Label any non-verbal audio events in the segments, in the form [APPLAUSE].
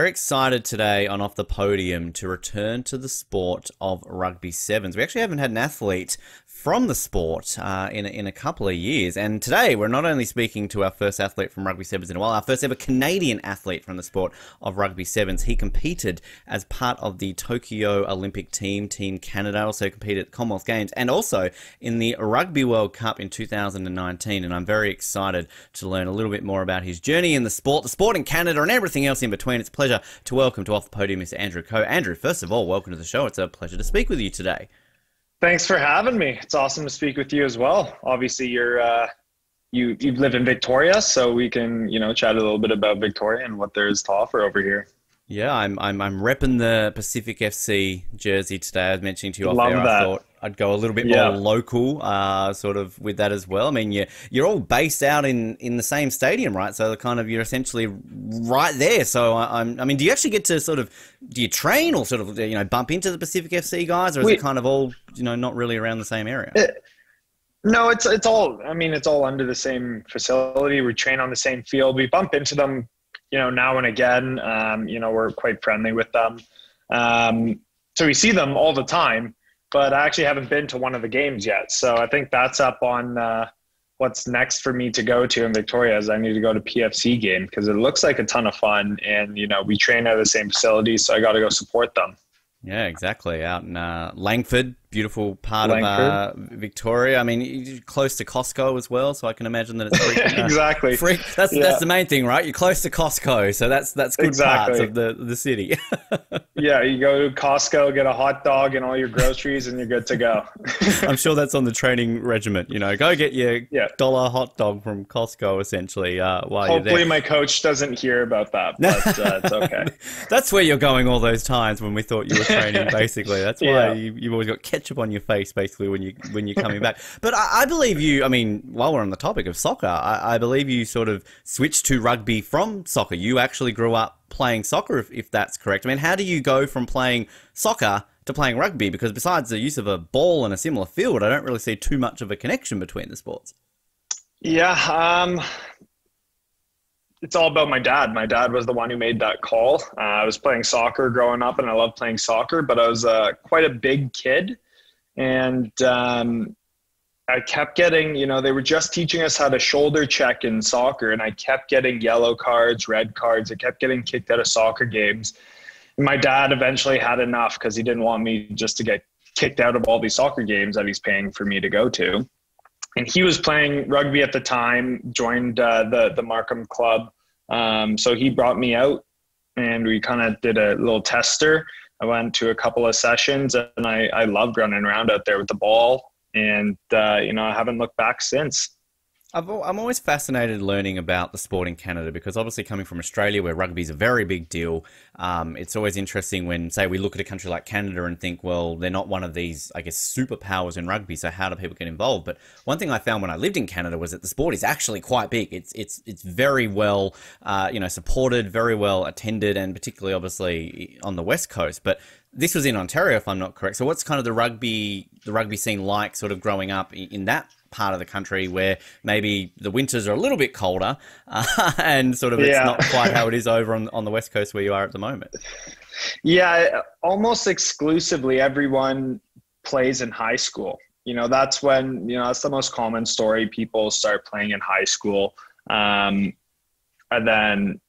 Very excited today on Off the Podium to return to the sport of rugby sevens. We actually haven't had an athlete from the sport uh, in, in a couple of years. And today we're not only speaking to our first athlete from rugby sevens in a while, our first ever Canadian athlete from the sport of rugby sevens. He competed as part of the Tokyo Olympic team, Team Canada, also competed at the Commonwealth Games and also in the Rugby World Cup in 2019. And I'm very excited to learn a little bit more about his journey in the sport, the sport in Canada, and everything else in between. It's a pleasure to welcome to Off the Podium Mr. Andrew Coe. Andrew, first of all, welcome to the show. It's a pleasure to speak with you today. Thanks for having me. It's awesome to speak with you as well. Obviously, you're uh, you you live in Victoria, so we can you know chat a little bit about Victoria and what there is to offer over here. Yeah, I'm I'm I'm repping the Pacific FC jersey today. I was mentioning to you off that. I thought I'd go a little bit Yeah. more local, uh, sort of with that as well. I mean, you you're all based out in, in the same stadium, right? So the kind of you're essentially right there. So I, I'm I mean, do you actually get to sort of do you train or sort of you know bump into the Pacific FC guys, or is We- it kind of all you know not really around the same area? It- No, it's it's all. I mean, it's all under the same facility. We train on the same field. We bump into them, you know, now and again. Um, you know, we're quite friendly with them, um, so we see them all the time. But I actually haven't been to one of the games yet. So I think that's up on uh, what's next for me to go to in Victoria. Is I need to go to PFC game because it looks like a ton of fun, and you know, we train at the same facility, so I got to go support them. Yeah, exactly. Out in uh, Langford, beautiful part of uh, Victoria. I mean, you're close to Costco as well, so I can imagine that it's [LAUGHS] freaking, uh, exactly. freak- That's Yeah. that's the main thing, right? You're close to Costco, so that's that's good parts of the the city. [LAUGHS] Yeah, you go to Costco, get a hot dog and all your groceries, and you're good to go. [LAUGHS] I'm sure that's on the training regiment. You know, go get your Yeah. dollar hot dog from Costco, essentially. Uh, while you're Hopefully, my coach doesn't hear about that, but uh, it's okay. That's where you're going all those times when we thought you were training. Basically, that's why Yeah. you, you've always got ketchup on your face. Basically, when you when you're coming back. [LAUGHS] But I, I believe you. I mean, while we're on the topic of soccer, I, I believe you sort of switched to rugby from soccer. You actually grew up playing soccer, if, if that's correct. I mean, how do you go from playing soccer to playing rugby? Because besides the use of a ball and a similar field, I don't really see too much of a connection between the sports. Yeah, um, it's all about my dad. My dad was the one who made that call. Uh, I was playing soccer growing up, and I loved playing soccer, but I was uh, quite a big kid, and um, I kept getting, you know, they were just teaching us how to shoulder check in soccer, and I kept getting yellow cards, red cards. I kept getting kicked out of soccer games. And my dad eventually had enough because he didn't want me just to get kicked out of all these soccer games that he's paying for me to go to. And he was playing rugby at the time, joined uh, the the Markham club. Um, so he brought me out, and we kind of did a little tester. I went to a couple of sessions, and I, I loved running around out there with the ball and uh, you know I haven't looked back since. I've, I'm always fascinated learning about the sport in Canada because obviously coming from Australia where rugby is a very big deal, um, it's always interesting when, say, we look at a country like Canada and think, well, they're not one of these, I guess, superpowers in rugby, so how do people get involved? But one thing I found when I lived in Canada was that the sport is actually quite big. It's it's it's very well, uh, you know, supported, very well attended, and particularly obviously on the west coast. But this was in Ontario, if I'm not correct. So what's kind of the rugby the rugby scene like, sort of growing up in, that part of the country where maybe the winters are a little bit colder uh, [LAUGHS] and sort of it's Yeah. not quite how it is over on, on the west coast where you are at the moment. Yeah, almost exclusively everyone plays in high school. You know, that's when, you know, that's the most common story. People start playing in high school. Um, and then,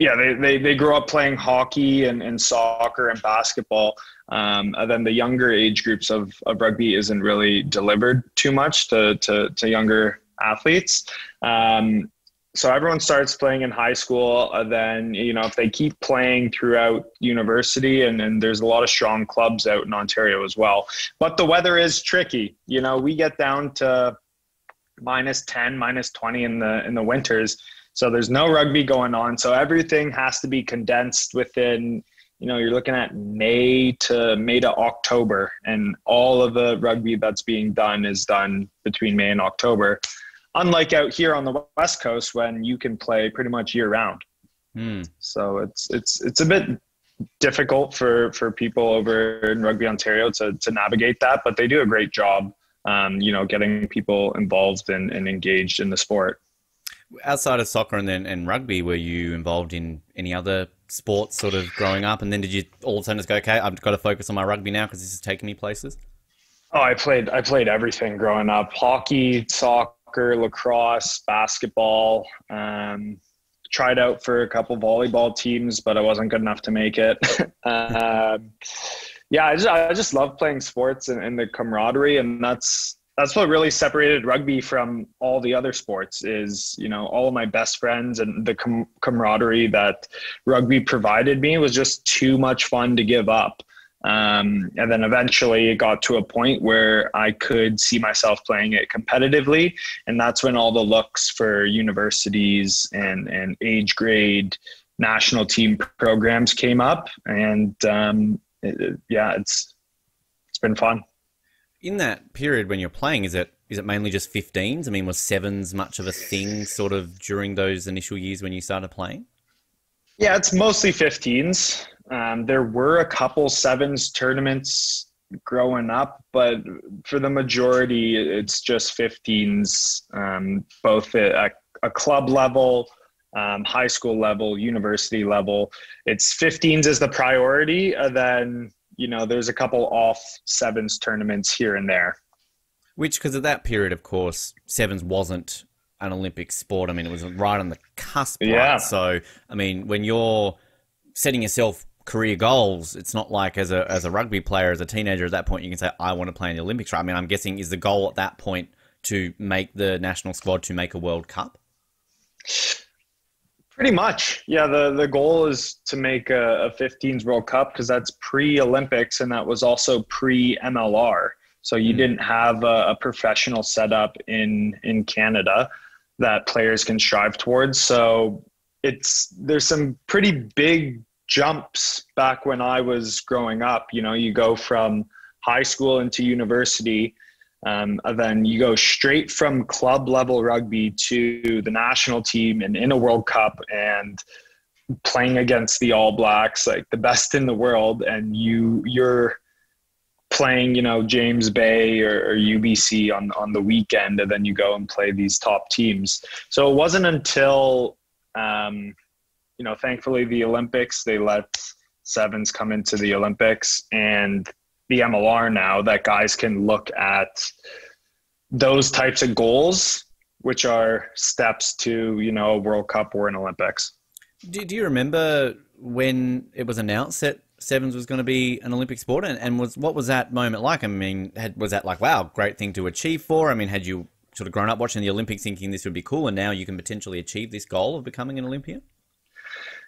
yeah, they, they, they grow up playing hockey and, and soccer and basketball. Um, and then the younger age groups of, of rugby isn't really delivered too much to, to, to younger athletes. Um, so everyone starts playing in high school and then you know if they keep playing throughout university and, and there's a lot of strong clubs out in ontario as well but the weather is tricky you know we get down to minus 10 minus 20 in the in the winters so there's no rugby going on. So everything has to be condensed within you know you're looking at may to may to october and all of the rugby that's being done is done between may and october unlike out here on the west coast when you can play pretty much year round Hmm. so it's it's it's a bit difficult for for people over in rugby ontario to to navigate that but they do a great job um, you know getting people involved and, and engaged in the sport Outside of soccer and then and rugby, were you involved in any other sports sort of growing up, and then did you all of a sudden just go, okay, I've got to focus on my rugby now because this is taking me places? Oh, I played I played everything growing up: hockey, soccer, lacrosse, basketball. Um, tried out for a couple volleyball teams, but I wasn't good enough to make it. [LAUGHS] um, yeah, I just I just love playing sports and, and the camaraderie, and that's that's what really separated rugby from all the other sports is you know all of my best friends and the com- camaraderie that rugby provided me was just too much fun to give up. Um, and then eventually it got to a point where i could see myself playing it competitively. And that's when all the looks for universities and and age grade national team programs came up. And um, it, yeah it's it's been fun in that period when you're playing, is it is it mainly just 15s? I mean, was sevens much of a thing sort of during those initial years when you started playing? Yeah, it's mostly 15s. Um, there were a couple sevens tournaments growing up, but for the majority, it's just 15s, um, both at a club level, um, high school level, university level. It's 15s is the priority, and then you know, there's a couple off sevens tournaments here and there. Which, because of that period, of course, sevens wasn't an Olympic sport. I mean, it was right on the cusp. Yeah. Right? So, I mean, when you're setting yourself career goals, it's not like as a as a rugby player, as a teenager, at that point, you can say, "I want to play in the Olympics." Right? I mean, I'm guessing is the goal at that point to make the national squad to make a World Cup. Pretty much, yeah. the The goal is to make a, a 15s World Cup because that's pre Olympics and that was also pre MLR. So you mm. didn't have a, a, professional setup in in Canada that players can strive towards. So it's there's some pretty big jumps back when I was growing up. You know, you go from high school into university um, then you go straight from club level rugby to the national team and in a World Cup and playing against the All Blacks, like the best in the world, and you you're playing, you know, James Bay or, or UBC on on the weekend, and then you go and play these top teams. So it wasn't until, um, you know, thankfully the Olympics they let sevens come into the Olympics and the MLR now that guys can look at those types of goals, which are steps to you know a World Cup or an Olympics. Do, do you remember when it was announced that sevens was going to be an Olympic sport, and, and was what was that moment like? I mean, had, was that like wow, great thing to achieve for? I mean, had you sort of grown up watching the Olympics, thinking this would be cool, and now you can potentially achieve this goal of becoming an Olympian?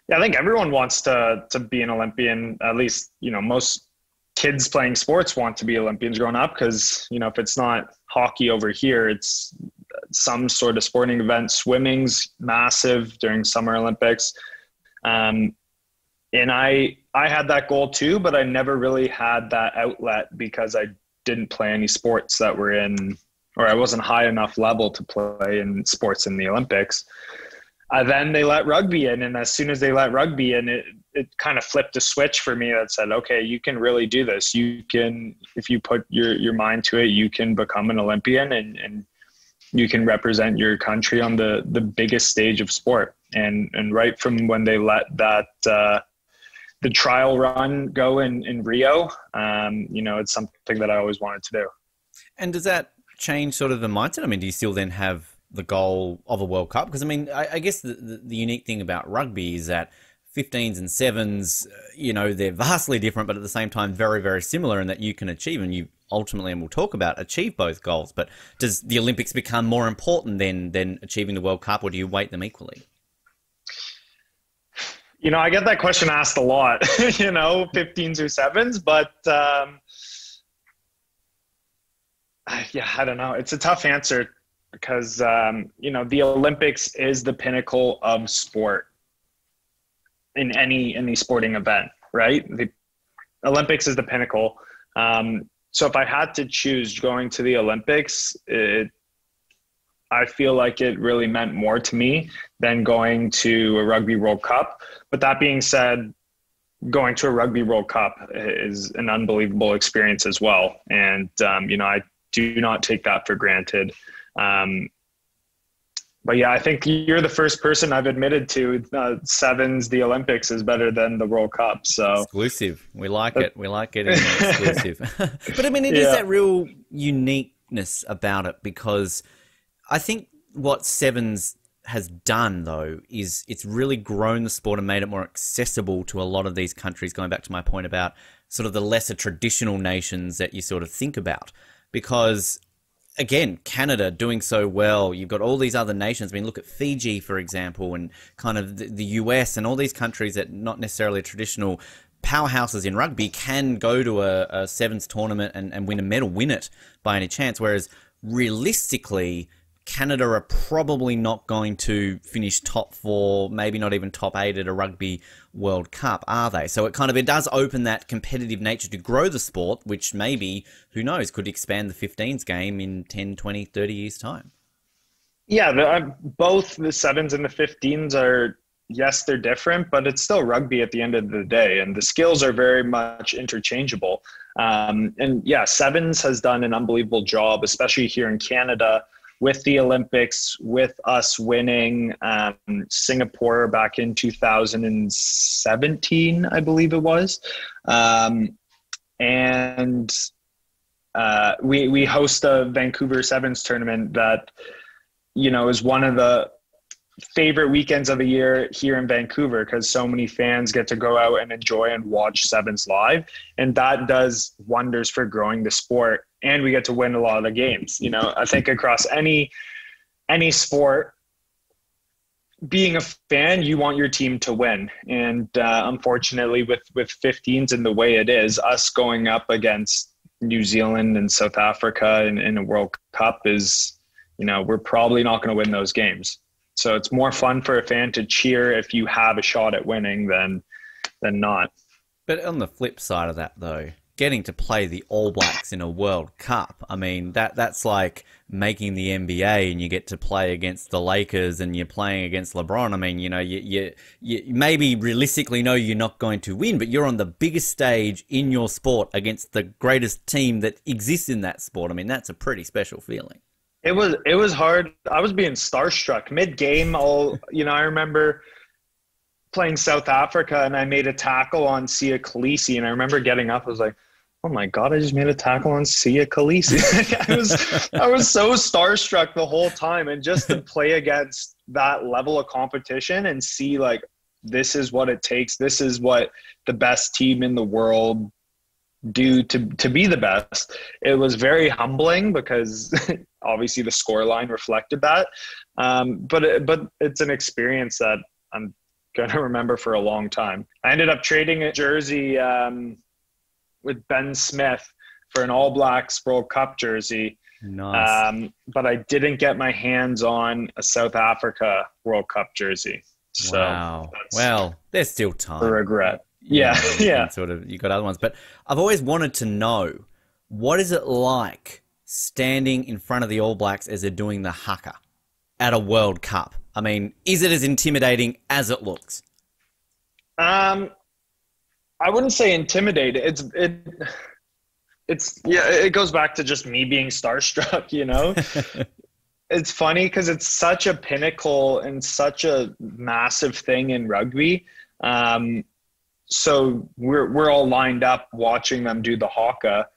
Yeah, I think everyone wants to to be an Olympian. At least you know most kids playing sports want to be Olympians growing up because you know if it's not hockey over here, it's some sort of sporting event. Swimming's massive during Summer Olympics, um, and I I had that goal too, but I never really had that outlet because I didn't play any sports that were in or I wasn't high enough level to play in sports in the Olympics. Uh, then they let rugby in, and as soon as they let rugby in, it it kind of flipped a switch for me that said, okay, you can really do this. You can, if you put your, your mind to it, you can become an Olympian and, and you can represent your country on the, the biggest stage of sport. And, and right from when they let that, uh, the trial run go in, in Rio, um, you know, it's something that I always wanted to do. And does that change sort of the mindset? I mean, do you still then have the goal of a World Cup? Because I mean, I, I guess the, the, the unique thing about rugby is that 15s and 7s, uh, you know, they're vastly different, but at the same time, very, very similar in that you can achieve, and you ultimately, and we'll talk about, achieve both goals. But does the Olympics become more important than, than achieving the World Cup, or do you weight them equally? You know, I get that question asked a lot, [LAUGHS] you know, 15s or 7s, but um, yeah, I don't know. It's a tough answer because, um, you know, the Olympics is the pinnacle of sport in any any sporting event, right? The Olympics is the pinnacle. Um, so if I had to choose going to the Olympics, it, I feel like it really meant more to me than going to a Rugby World Cup. But that being said, going to a Rugby World Cup is an unbelievable experience as well. And, um, you know, I do not take that for granted. Um, but yeah, I think you're the first person I've admitted to uh, sevens. The Olympics is better than the World Cup. So exclusive. We like it. We like getting exclusive. [LAUGHS] but I mean, it yeah. is that real uniqueness about it because I think what sevens has done though is it's really grown the sport and made it more accessible to a lot of these countries. Going back to my point about sort of the lesser traditional nations that you sort of think about, because again, Canada doing so well. You've got all these other nations. I mean, look at Fiji, for example, and kind of the, US and all these countries that not necessarily traditional powerhouses in rugby can go to a, a sevens tournament and, and win a medal, win it by any chance. Whereas realistically, Canada are probably not going to finish top four, maybe not even top eight at a rugby World Cup, are they? So it kind of it does open that competitive nature to grow the sport, which maybe, who knows, could expand the 15s game in 10, 20, 30 years' time. Yeah, the, uh, both the sevens and the 15s are, yes, they're different, but it's still rugby at the end of the day, and the skills are very much interchangeable. Um, and yeah, sevens has done an unbelievable job, especially here in Canada with the Olympics, with us winning um, Singapore back in 2017, I believe it was. Um, and uh, we, we host a Vancouver Sevens tournament that, you know, is one of the favorite weekends of the year here in Vancouver because so many fans get to go out and enjoy and watch sevens live. And that does wonders for growing the sport and we get to win a lot of the games. You know, I think across any any sport, being a fan, you want your team to win, and uh, unfortunately, with with 15s and the way it is, us going up against New Zealand and South Africa in, in a World Cup is, you know, we're probably not going to win those games. So it's more fun for a fan to cheer if you have a shot at winning than than not. But on the flip side of that, though, getting to play the All Blacks in a World Cup. I mean, that that's like making the NBA and you get to play against the Lakers and you're playing against LeBron. I mean, you know, you, you, you maybe realistically know you're not going to win, but you're on the biggest stage in your sport against the greatest team that exists in that sport. I mean, that's a pretty special feeling. It was it was hard. I was being starstruck mid game. All you know, I remember playing South Africa and I made a tackle on Siya Kolisi and I remember getting up. I was like, oh my god, I just made a tackle on Siya Kolisi. [LAUGHS] I was I was so starstruck the whole time, and just to play against that level of competition and see like this is what it takes. This is what the best team in the world do to to be the best. It was very humbling because [LAUGHS] obviously the scoreline reflected that. Um, but it, but it's an experience that I'm [LAUGHS] gonna remember for a long time. I ended up trading a jersey. Um, with Ben Smith for an All Blacks World Cup jersey. Nice. Um, but I didn't get my hands on a South Africa World Cup jersey. So wow. Well, there's still time. Regret. Yeah, yeah. yeah. Sort of. You got other ones, but I've always wanted to know what is it like standing in front of the All Blacks as they're doing the haka at a World Cup. I mean, is it as intimidating as it looks? Um, I wouldn't say intimidated. It's it it's yeah, it goes back to just me being starstruck, [LAUGHS] you know. [LAUGHS] it's funny because it's such a pinnacle and such a massive thing in rugby. Um, so we're we're all lined up watching them do the haka.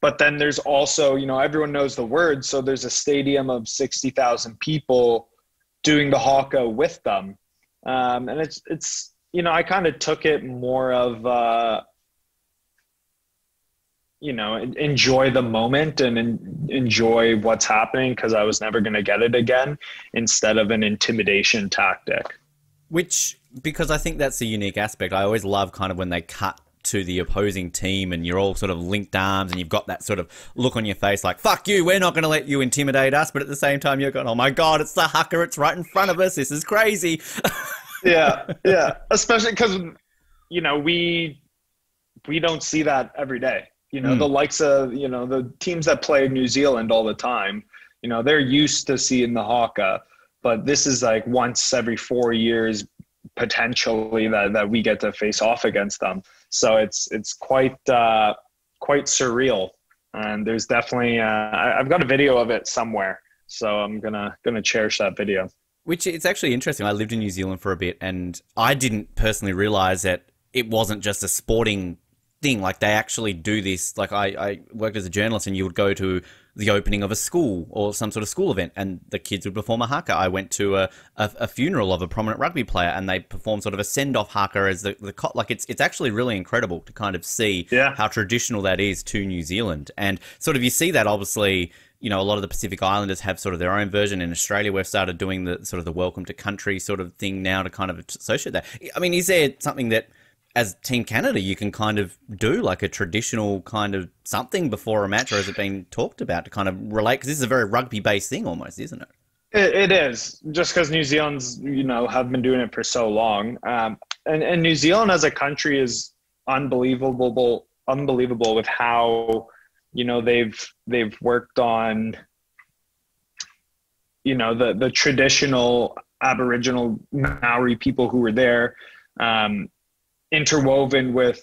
But then there's also, you know, everyone knows the words, so there's a stadium of sixty thousand people doing the haka with them, um, and it's it's you know, I kind of took it more of, uh, you know, enjoy the moment and enjoy what's happening because I was never going to get it again instead of an intimidation tactic. Which, because I think that's a unique aspect. I always love kind of when they cut to the opposing team and you're all sort of linked arms and you've got that sort of look on your face like, fuck you, we're not going to let you intimidate us. But at the same time, you're going, oh my God, it's the haka, it's right in front of us. This is crazy. [LAUGHS] yeah, yeah. Especially because you know we we don't see that every day. You know, mm. the likes of you know the teams that play New Zealand all the time. You know, they're used to seeing the haka, but this is like once every four years potentially that, that we get to face off against them. So it's it's quite uh, quite surreal. And there's definitely uh, I, I've got a video of it somewhere So I'm gonna gonna cherish that video. Which it's actually interesting. I lived in New Zealand for a bit, and I didn't personally realize that it wasn't just a sporting thing. Like they actually do this. Like I, I worked as a journalist, and you would go to the opening of a school or some sort of school event, and the kids would perform a haka. I went to a, a, a funeral of a prominent rugby player, and they performed sort of a send off haka as the, the like it's it's actually really incredible to kind of see yeah. how traditional that is to New Zealand, and sort of you see that obviously you know, a lot of the Pacific Islanders have sort of their own version. In Australia, we've started doing the sort of the welcome to country sort of thing now to kind of associate that. I mean, is there something that as Team Canada, you can kind of do like a traditional kind of something before a match, or has it been talked about to kind of relate? Because this is a very rugby based thing almost, isn't it? It, it is just because New Zealand's you know have been doing it for so long, um, and and New Zealand as a country is unbelievable, unbelievable with how you know they've they've worked on you know the the traditional Aboriginal Maori people who were there. Um, interwoven with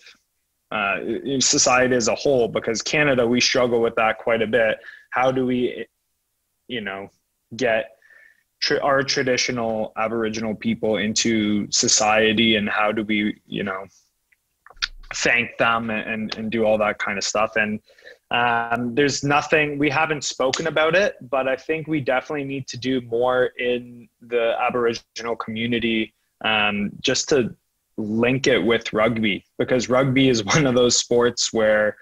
uh, society as a whole because Canada we struggle with that quite a bit. How do we, you know, get our traditional Aboriginal people into society, and how do we, you know, thank them and and do all that kind of stuff and. Um, there's nothing we haven't spoken about it, but I think we definitely need to do more in the Aboriginal community um, just to link it with rugby because rugby is [LAUGHS] one of those sports where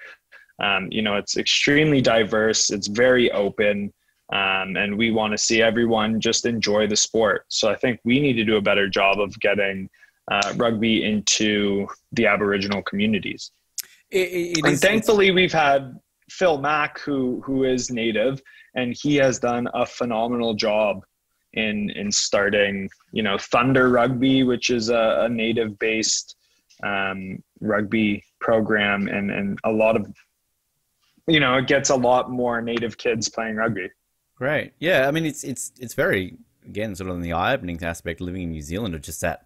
um, you know it's extremely diverse it's very open um, and we want to see everyone just enjoy the sport. So i think we need to do a better job of getting uh, rugby into the aboriginal communities. It, it and is, thankfully we've had phil mack who who is native and he has done a phenomenal job in in starting you know thunder rugby which is a, a native based um, rugby program. And and a lot of you know it gets a lot more native kids playing rugby. Great. Yeah i mean it's it's it's very again sort of in the eye-opening aspect living in new zealand of just that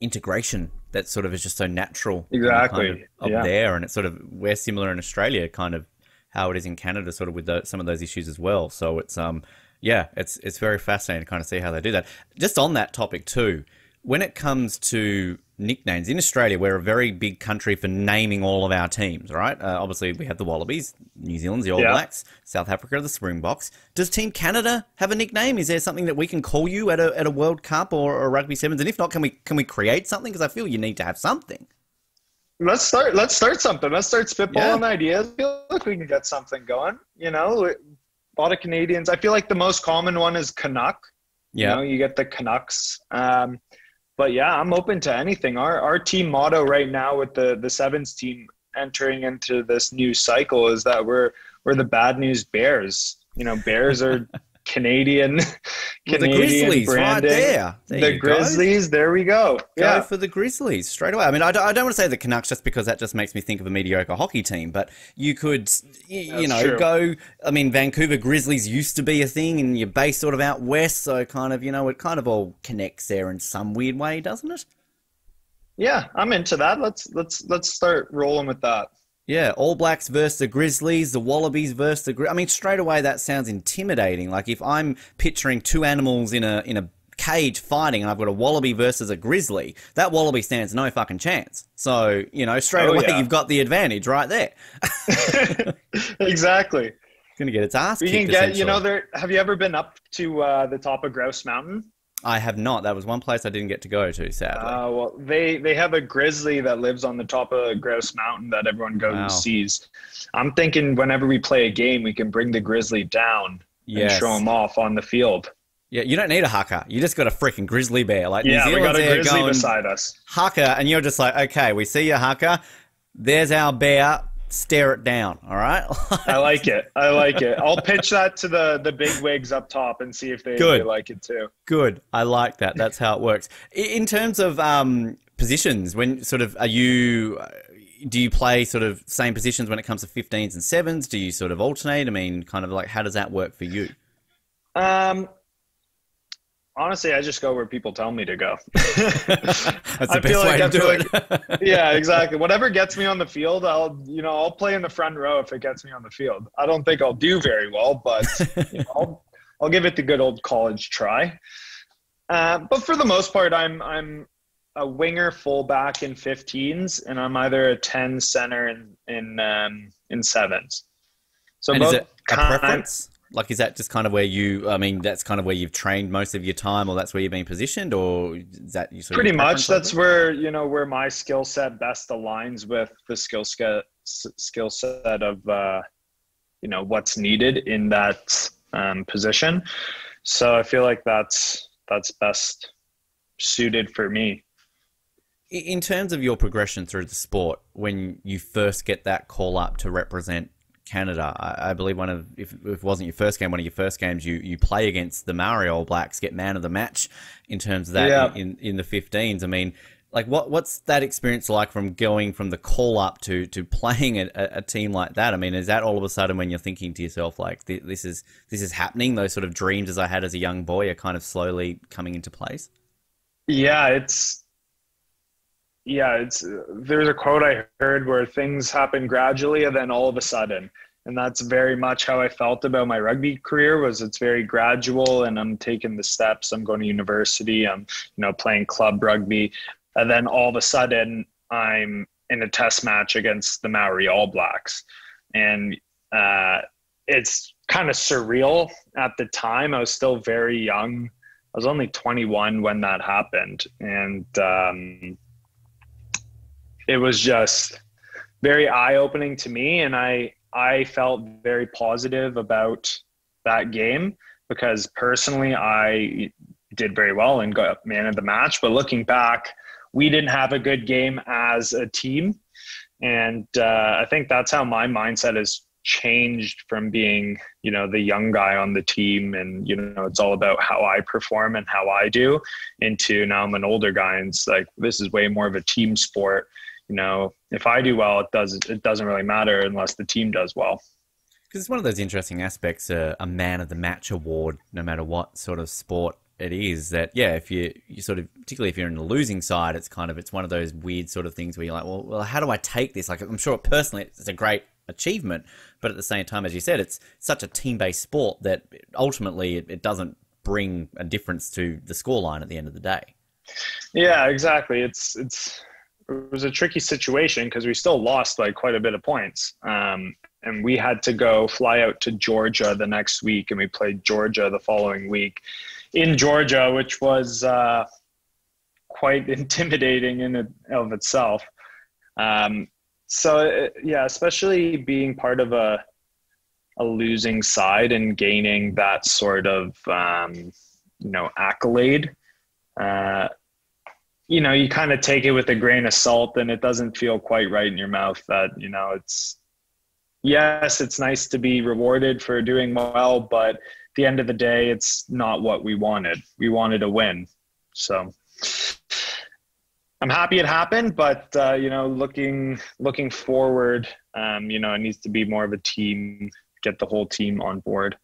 integration that sort of is just so natural exactly kind of up yeah. there. And it's sort of we're similar in australia kind of how it is in canada sort of with the, some of those issues as well. So it's um yeah, it's it's very fascinating to kind of see how they do that. Just on that topic too, when it comes to nicknames in Australia, we're a very big country for naming all of our teams. Right? Uh, obviously, we have the Wallabies, New Zealand's the All Yeah. Blacks, South Africa the Springboks. Does Team Canada have a nickname? Is there something that we can call you at a at a World Cup or a Rugby Sevens? And if not, can we can we create something? Because I feel you need to have something. let's start let's start something let's start spitballing Yeah. ideas I feel like we can get something going you know a lot of canadians i feel like the most common one is canuck Yeah. You know, you get the Canucks. Um, but yeah, I'm open to anything. Our our team motto right now with the the sevens team entering into this new cycle is that we're we're the bad news bears. You know, bears are [LAUGHS] Canadian [LAUGHS] Well, the Canadian Grizzlies, right there. There the you go. Grizzlies, there we go. Go Yeah. for the Grizzlies straight away. I mean, I don't, I don't want to say the Canucks just because that just makes me think of a mediocre hockey team, but you could, y- you know, true. go. I mean, Vancouver Grizzlies used to be a thing, and you're based sort of out west, so kind of, you know, it kind of all connects there in some weird way, doesn't it? Yeah, I'm into that. Let's let's let's start rolling with that. Yeah, All Blacks versus the Grizzlies, the Wallabies versus the. Gri- I mean, straight away that sounds intimidating. Like if I'm picturing two animals in a in a cage fighting, and I've got a wallaby versus a grizzly, that wallaby stands no fucking chance. So you know, straight Oh, away yeah. [LAUGHS] you've got the advantage right there. [LAUGHS] exactly. It's gonna get its ass We kicked. can get you know there. Have you ever been up to uh, the top of Grouse Mountain? I have not. That was one place I didn't get to go to, sadly. Uh, well, they they have a grizzly that lives on the top of Grouse Mountain that everyone goes Wow. and sees. I'm thinking whenever we play a game, we can bring the grizzly down yes. and show him off on the field. Yeah, you don't need a haka. You just got a freaking grizzly bear. Like Yeah, New we got a grizzly going beside us. haka, and you're just like, okay, we see your haka. There's our bear. Stare it down. All right. I [LAUGHS] like it. I like it. I'll pitch that to the the big wigs up top and see if they, Good. they like it too. Good. I like that. That's how it works. In terms of um, positions, when sort of are you? uh, Do you play sort of same positions when it comes to 15s and sevens? Do you sort of alternate? I mean, kind of like how does that work for you? Um, honestly, I just go where people tell me to go. [LAUGHS] [LAUGHS] That's the I best feel way like- to I do it. yeah, [LAUGHS] exactly. Whatever gets me on the field, I'll you know I'll play in the front row if it gets me on the field. I don't think I'll do very well, but you know, I'll I'll give it the good old college try. Uh, but for the most part, I'm I'm a winger fullback in 15s, and I'm either a 10 center in in um, in sevens. So and is it a preference? Like, is that just kind of where you? I mean, that's kind of where you've trained most of your time, or that's where you've been positioned, or is that you? Pretty much. That's where you know where my skill set best aligns with the skill set skill set of uh, you know what's needed in that um, position. So I feel like that's that's best suited for me. In terms of your progression through the sport, when you first get that call up to represent Canada, I, I believe one of if, if, it wasn't your first game, one of your first games, you you play against the Maori All Blacks, get man of the match in terms of that yeah. in, in the 15s. I mean, like what what's that experience like from going from the call up to to playing a, a, team like that? I mean, is that all of a sudden when you're thinking to yourself like this is this is happening? Those sort of dreams as I had as a young boy are kind of slowly coming into place. Yeah, it's yeah, it's there's a quote I heard where things happen gradually and then all of a sudden. And that's very much how I felt about my rugby career was it's very gradual and I'm taking the steps. I'm going to university, I'm you know playing club rugby and then all of a sudden I'm in a test match against the Maori All Blacks, and uh, it's kind of surreal at the time. I was still very young. I was only 21 when that happened, and um, it was just very eye-opening to me. And I I felt very positive about that game because personally I did very well and got man of the match. But looking back, we didn't have a good game as a team. And uh, I think that's how my mindset has changed from being, you know, the young guy on the team and, you know, it's all about how I perform and how I do into now I'm an older guy and it's like, this is way more of a team sport. You know, if I do well, it does it doesn't really matter unless the team does well. Because it's one of those interesting aspects, uh, a man of the match award, no matter what sort of sport it is that yeah if you you sort of particularly if you're in the losing side it's kind of it's one of those weird sort of things where you're like well, well how do i take this? Like i'm sure personally it's a great achievement but at the same time as you said it's such a team-based sport that ultimately it, it doesn't bring a difference to the scoreline at the end of the day. Yeah exactly. It's it's it was a tricky situation because we still lost like quite a bit of points um, and we had to go fly out to georgia the next week and we played georgia the following week in Georgia, which was uh, quite [LAUGHS] intimidating in of itself. Um, so yeah, especially being part of a a losing side and gaining that sort of um, you know accolade. Uh, you know, you kind of take it with a grain of salt, and it doesn't feel quite right in your mouth. That you know, it's yes, it's nice to be rewarded for doing well, but the end of the day, it's not what we wanted. We wanted a win. So I'm happy it happened, but uh, you know, looking looking forward, um, you know, it needs to be more of a team, get the whole team on board.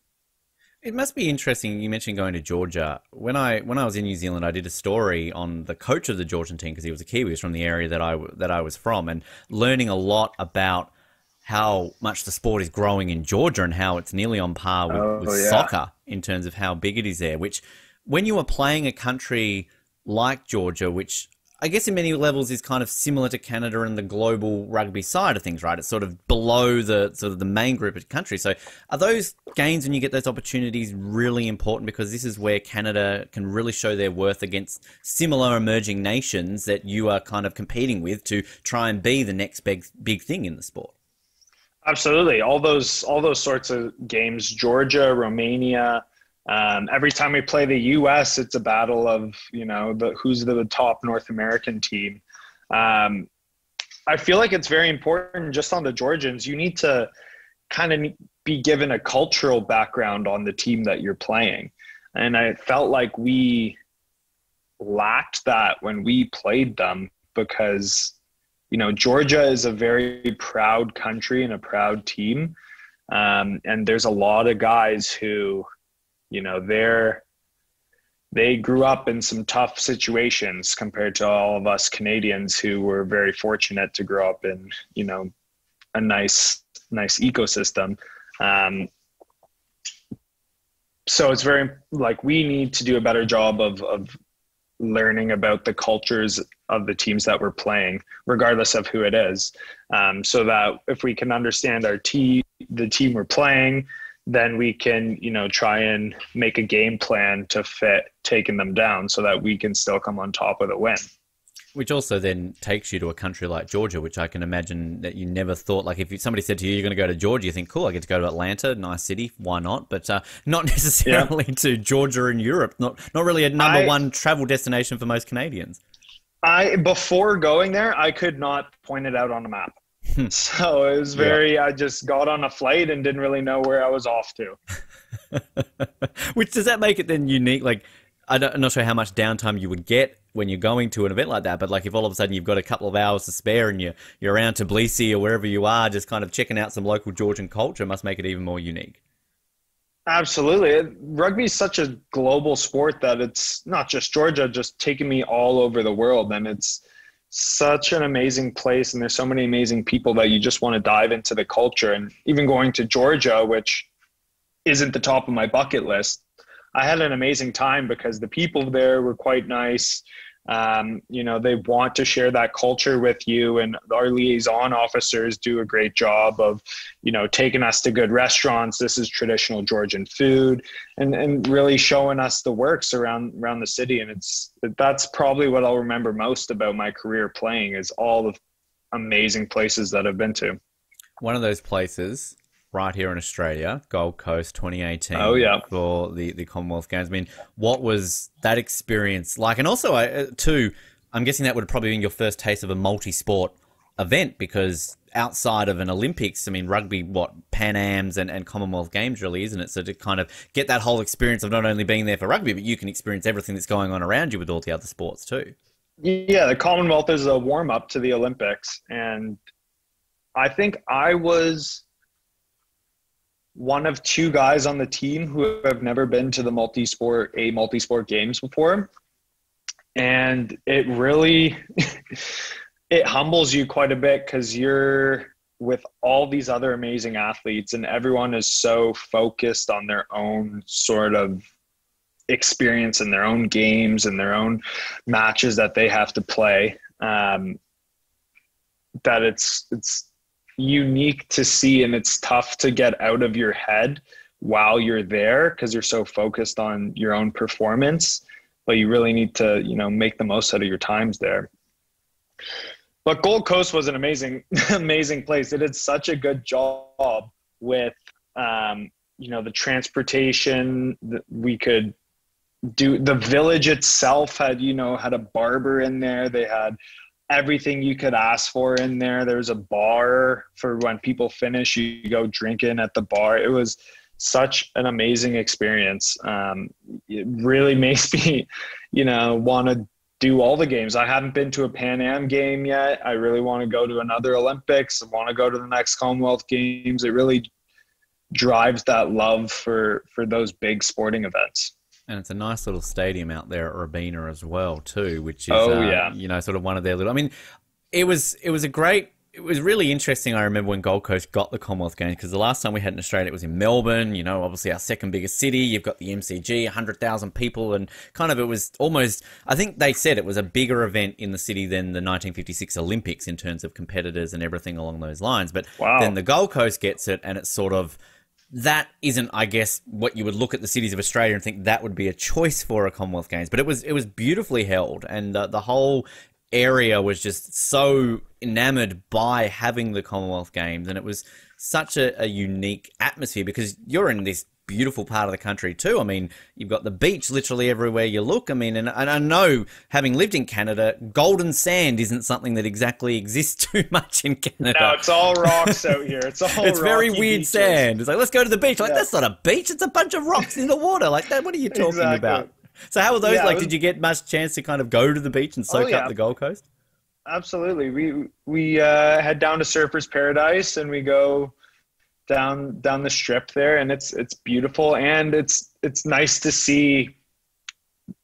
It must be interesting. You mentioned going to Georgia. When I when I was in New Zealand, I did a story on the coach of the Georgian team because he was a Kiwi, he was from the area that I that I was from, and learning a lot about how much the sport is growing in Georgia and how it's nearly on par with, oh, with yeah. soccer in terms of how big it is there. Which, when you are playing a country like Georgia, which I guess in many levels is kind of similar to Canada and the global rugby side of things, right? It's sort of below the sort of the main group of countries. So, are those gains when you get those opportunities really important because this is where Canada can really show their worth against similar emerging nations that you are kind of competing with to try and be the next big big thing in the sport? Absolutely, all those all those sorts of games, Georgia, Romania. Um, every time we play the U.S., it's a battle of you know the who's the top North American team. Um, I feel like it's very important just on the Georgians. You need to kind of be given a cultural background on the team that you're playing, and I felt like we lacked that when we played them because you know, Georgia is a very proud country and a proud team. Um, and there's a lot of guys who, you know, they're, they grew up in some tough situations compared to all of us Canadians who were very fortunate to grow up in, you know, a nice, nice ecosystem. Um, so it's very like we need to do a better job of of learning about the cultures of the teams that we're playing, regardless of who it is, um, so that if we can understand our team, the team we're playing, then we can you know try and make a game plan to fit taking them down, so that we can still come on top with a win. Which also then takes you to a country like Georgia, which I can imagine that you never thought. Like if somebody said to you, "You're going to go to Georgia," you think, "Cool, I get to go to Atlanta, nice city, why not?" But uh, not [LAUGHS] necessarily yeah. to Georgia in Europe. Not not really a number I, one travel destination for most Canadians. I before going there, I could not point it out on a map. [LAUGHS] [LAUGHS] So it was very. Yeah. I just got on a flight and didn't really know where I was off to. [LAUGHS] Which does that make it then unique? Like I am not sure how much downtime you would get when you're going to an event like that, but like if all of a sudden you've got a couple of hours to spare and you're you're around Tbilisi or wherever you are, just kind of checking out some local Georgian culture must make it even more unique. Absolutely, rugby is such a global sport that it's not just Georgia, just taking me all over the world, and it's such an amazing place, and there's so many amazing people that you just want to dive into the culture, and even going to Georgia, which isn't the top of my bucket list I had an amazing time because the people there were quite nice. Um, you know, they want to share that culture with you, and our liaison officers do a great job of, you know, taking us to good restaurants. This is traditional Georgian food, and and really showing us the works around around the city. And it's that's probably what I'll remember most about my career playing is all the amazing places that I've been to. One of those places right here in Australia, Gold Coast 2018. Oh yeah, for the the Commonwealth Games. I mean, what was that experience like? And also, uh, too, I'm guessing that would have probably been your first taste of a multi-sport event because outside of an Olympics, I mean, rugby, what Pan Am's and, and Commonwealth Games, really, isn't it? So to kind of get that whole experience of not only being there for rugby, but you can experience everything that's going on around you with all the other sports too. Yeah, the Commonwealth is a warm up to the Olympics, and I think I was one of two guys on the team who have never been to the multi-sport a multi-sport games before. And it really [LAUGHS] it humbles you quite a bit because you're with all these other amazing athletes and everyone is so focused on their own sort of experience and their own games and their own matches that they have to play. Um, that it's it's unique to see and it's tough to get out of your head while you're there because you're so focused on your own performance but you really need to you know make the most out of your times there. But gold coast was an amazing [LAUGHS] amazing place. It did such a good job with um, you know the transportation that we could do. The village itself had you know had a barber in there. They had everything you could ask for in there. There's a bar for when people finish, you go drinking at the bar. It was such an amazing experience. Um, it really [LAUGHS] makes me, you know, want to do all the games. I haven't been to a Pan Am game yet. I really want to go to another Olympics. I want to go to the next Commonwealth Games. It really drives that love for for those big sporting events and it's a nice little stadium out there at Robina as well too, which is oh, uh, yeah. you know sort of one of their little. I mean, it was it was a great. It was really interesting. I remember when Gold Coast got the Commonwealth Games because the last time we had in Australia it was in Melbourne. You know, obviously our second biggest city. You've got the MCG, hundred thousand people, and kind of it was almost. I think they said it was a bigger event in the city than the 1956 Olympics in terms of competitors and everything along those lines. But wow. then the Gold Coast gets it, and it's sort of that isn't, I guess, what you would look at the cities of Australia and think that would be a choice for a Commonwealth Games. But it was it was beautifully held, and uh, the whole area was just so enamored by having the Commonwealth Games, and it was such a, a unique atmosphere because you're in this beautiful part of the country too. I mean, you've got the beach literally everywhere you look. I mean, and, and I know having lived in Canada, golden sand isn't something that exactly exists [LAUGHS] too much in Canada. No, it's all rocks out here. It's all it's very weird beaches. sand. It's like let's go to the beach. Like yeah. that's not a beach. It's a bunch of rocks in the water. Like that. What are you talking exactly. about? So how were those? Yeah, like, was... did you get much chance to kind of go to the beach and soak oh, yeah. up the Gold Coast? Absolutely. We we uh, head down to Surfers Paradise and we go down down the strip there, and it's it's beautiful, and it's it's nice to see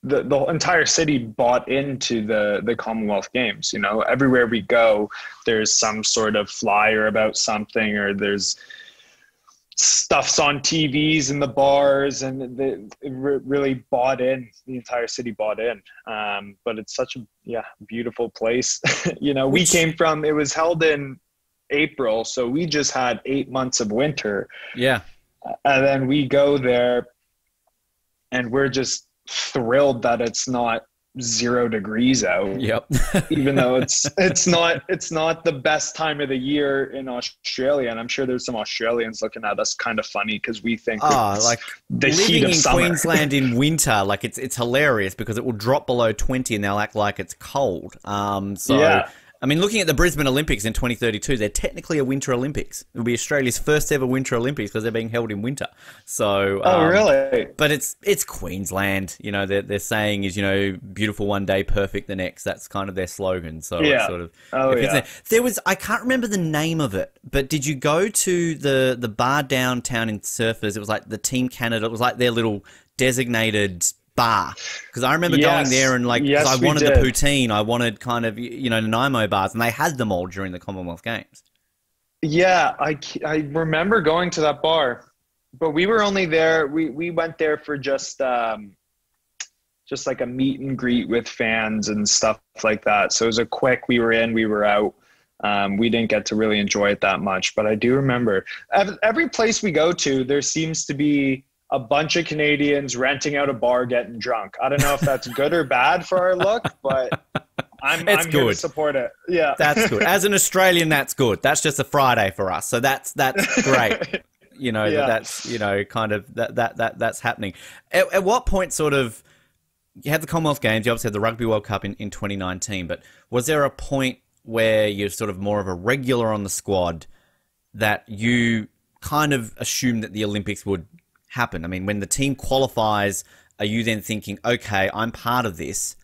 the the entire city bought into the the Commonwealth Games. You know, everywhere we go, there's some sort of flyer about something, or there's stuff's on TVs in the bars, and they really bought in. The entire city bought in. Um, but it's such a yeah beautiful place. [LAUGHS] you know, we came from. It was held in April, so we just had eight months of winter. Yeah, and then we go there, and we're just thrilled that it's not zero degrees out. Yep. [LAUGHS] even though it's it's not it's not the best time of the year in Australia, and I'm sure there's some Australians looking at us kind of funny because we think oh, like the living in summer. Queensland in [LAUGHS] winter, like it's it's hilarious because it will drop below 20 and they'll act like it's cold. Um, so. Yeah. I mean, looking at the Brisbane Olympics in 2032, they're technically a Winter Olympics. It'll be Australia's first ever Winter Olympics because they're being held in winter. So, oh um, really? But it's it's Queensland. You know, they're they're saying is you know beautiful one day, perfect the next. That's kind of their slogan. So yeah. sort of. Oh yeah. There. there was I can't remember the name of it, but did you go to the the bar downtown in Surfers? It was like the Team Canada. It was like their little designated bar because I remember yes. going there and like yes, I wanted the poutine, I wanted kind of you know Nanaimo bars, and they had them all during the Commonwealth Games. Yeah, I I remember going to that bar, but we were only there. We we went there for just um, just like a meet and greet with fans and stuff like that. So it was a quick. We were in, we were out. Um, we didn't get to really enjoy it that much, but I do remember every place we go to, there seems to be a bunch of Canadians renting out a bar, getting drunk. I don't know if that's good or bad for our look, but I'm, it's I'm good. here to support it. Yeah, that's good. As an Australian, that's good. That's just a Friday for us, so that's that's great. [LAUGHS] you know, yeah. that's you know, kind of that that that that's happening. At, at what point, sort of, you had the Commonwealth Games, you obviously had the Rugby World Cup in in 2019, but was there a point where you're sort of more of a regular on the squad that you kind of assumed that the Olympics would happen? I mean, when the team qualifies, are you then thinking, okay, I'm part of this?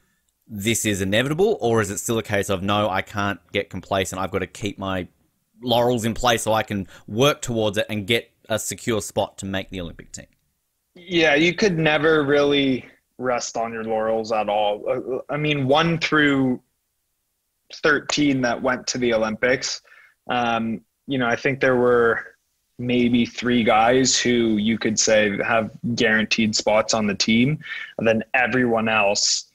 This is inevitable, or is it still a case of no, I can't get complacent. I've got to keep my laurels in place so I can work towards it and get a secure spot to make the Olympic team. Yeah, you could never really rest on your laurels at all. Uh, I mean, one through 13 that went to the Olympics, um, you know, I think there were maybe three guys who you could say have guaranteed spots on the team. And then everyone else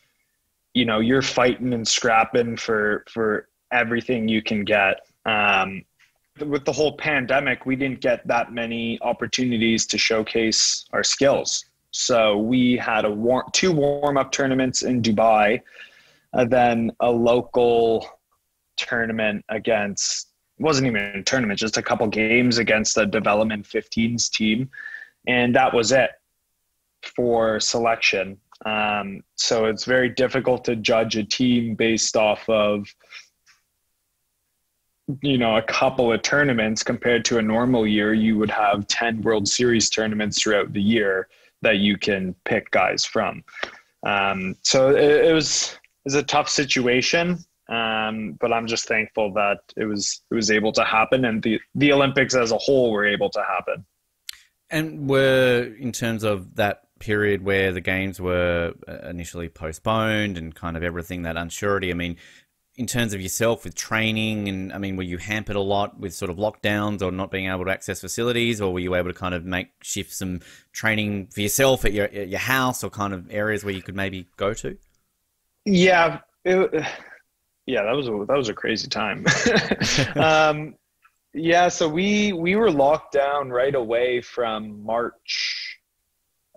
you know you're fighting and scrapping for for everything you can get. Um, with the whole pandemic we didn't get that many opportunities to showcase our skills. So we had a war- two warm-up tournaments in dubai and then a local tournament against wasn't even a tournament, just a couple games against the development 15s team. And that was it for selection. Um, so it's very difficult to judge a team based off of, you know, a couple of tournaments compared to a normal year. You would have 10 World Series tournaments throughout the year that you can pick guys from. Um, so it, it was, it was a tough situation. Um, but I'm just thankful that it was it was able to happen, and the the Olympics as a whole were able to happen. And were in terms of that period where the games were uh, initially postponed and kind of everything that unsurety. I mean, in terms of yourself with training, and I mean, were you hampered a lot with sort of lockdowns or not being able to access facilities, or were you able to kind of make shift some training for yourself at your at your house or kind of areas where you could maybe go to? Yeah. It, yeah, that was a, that was a crazy time. [LAUGHS] [LAUGHS] um, yeah, so we we were locked down right away from March.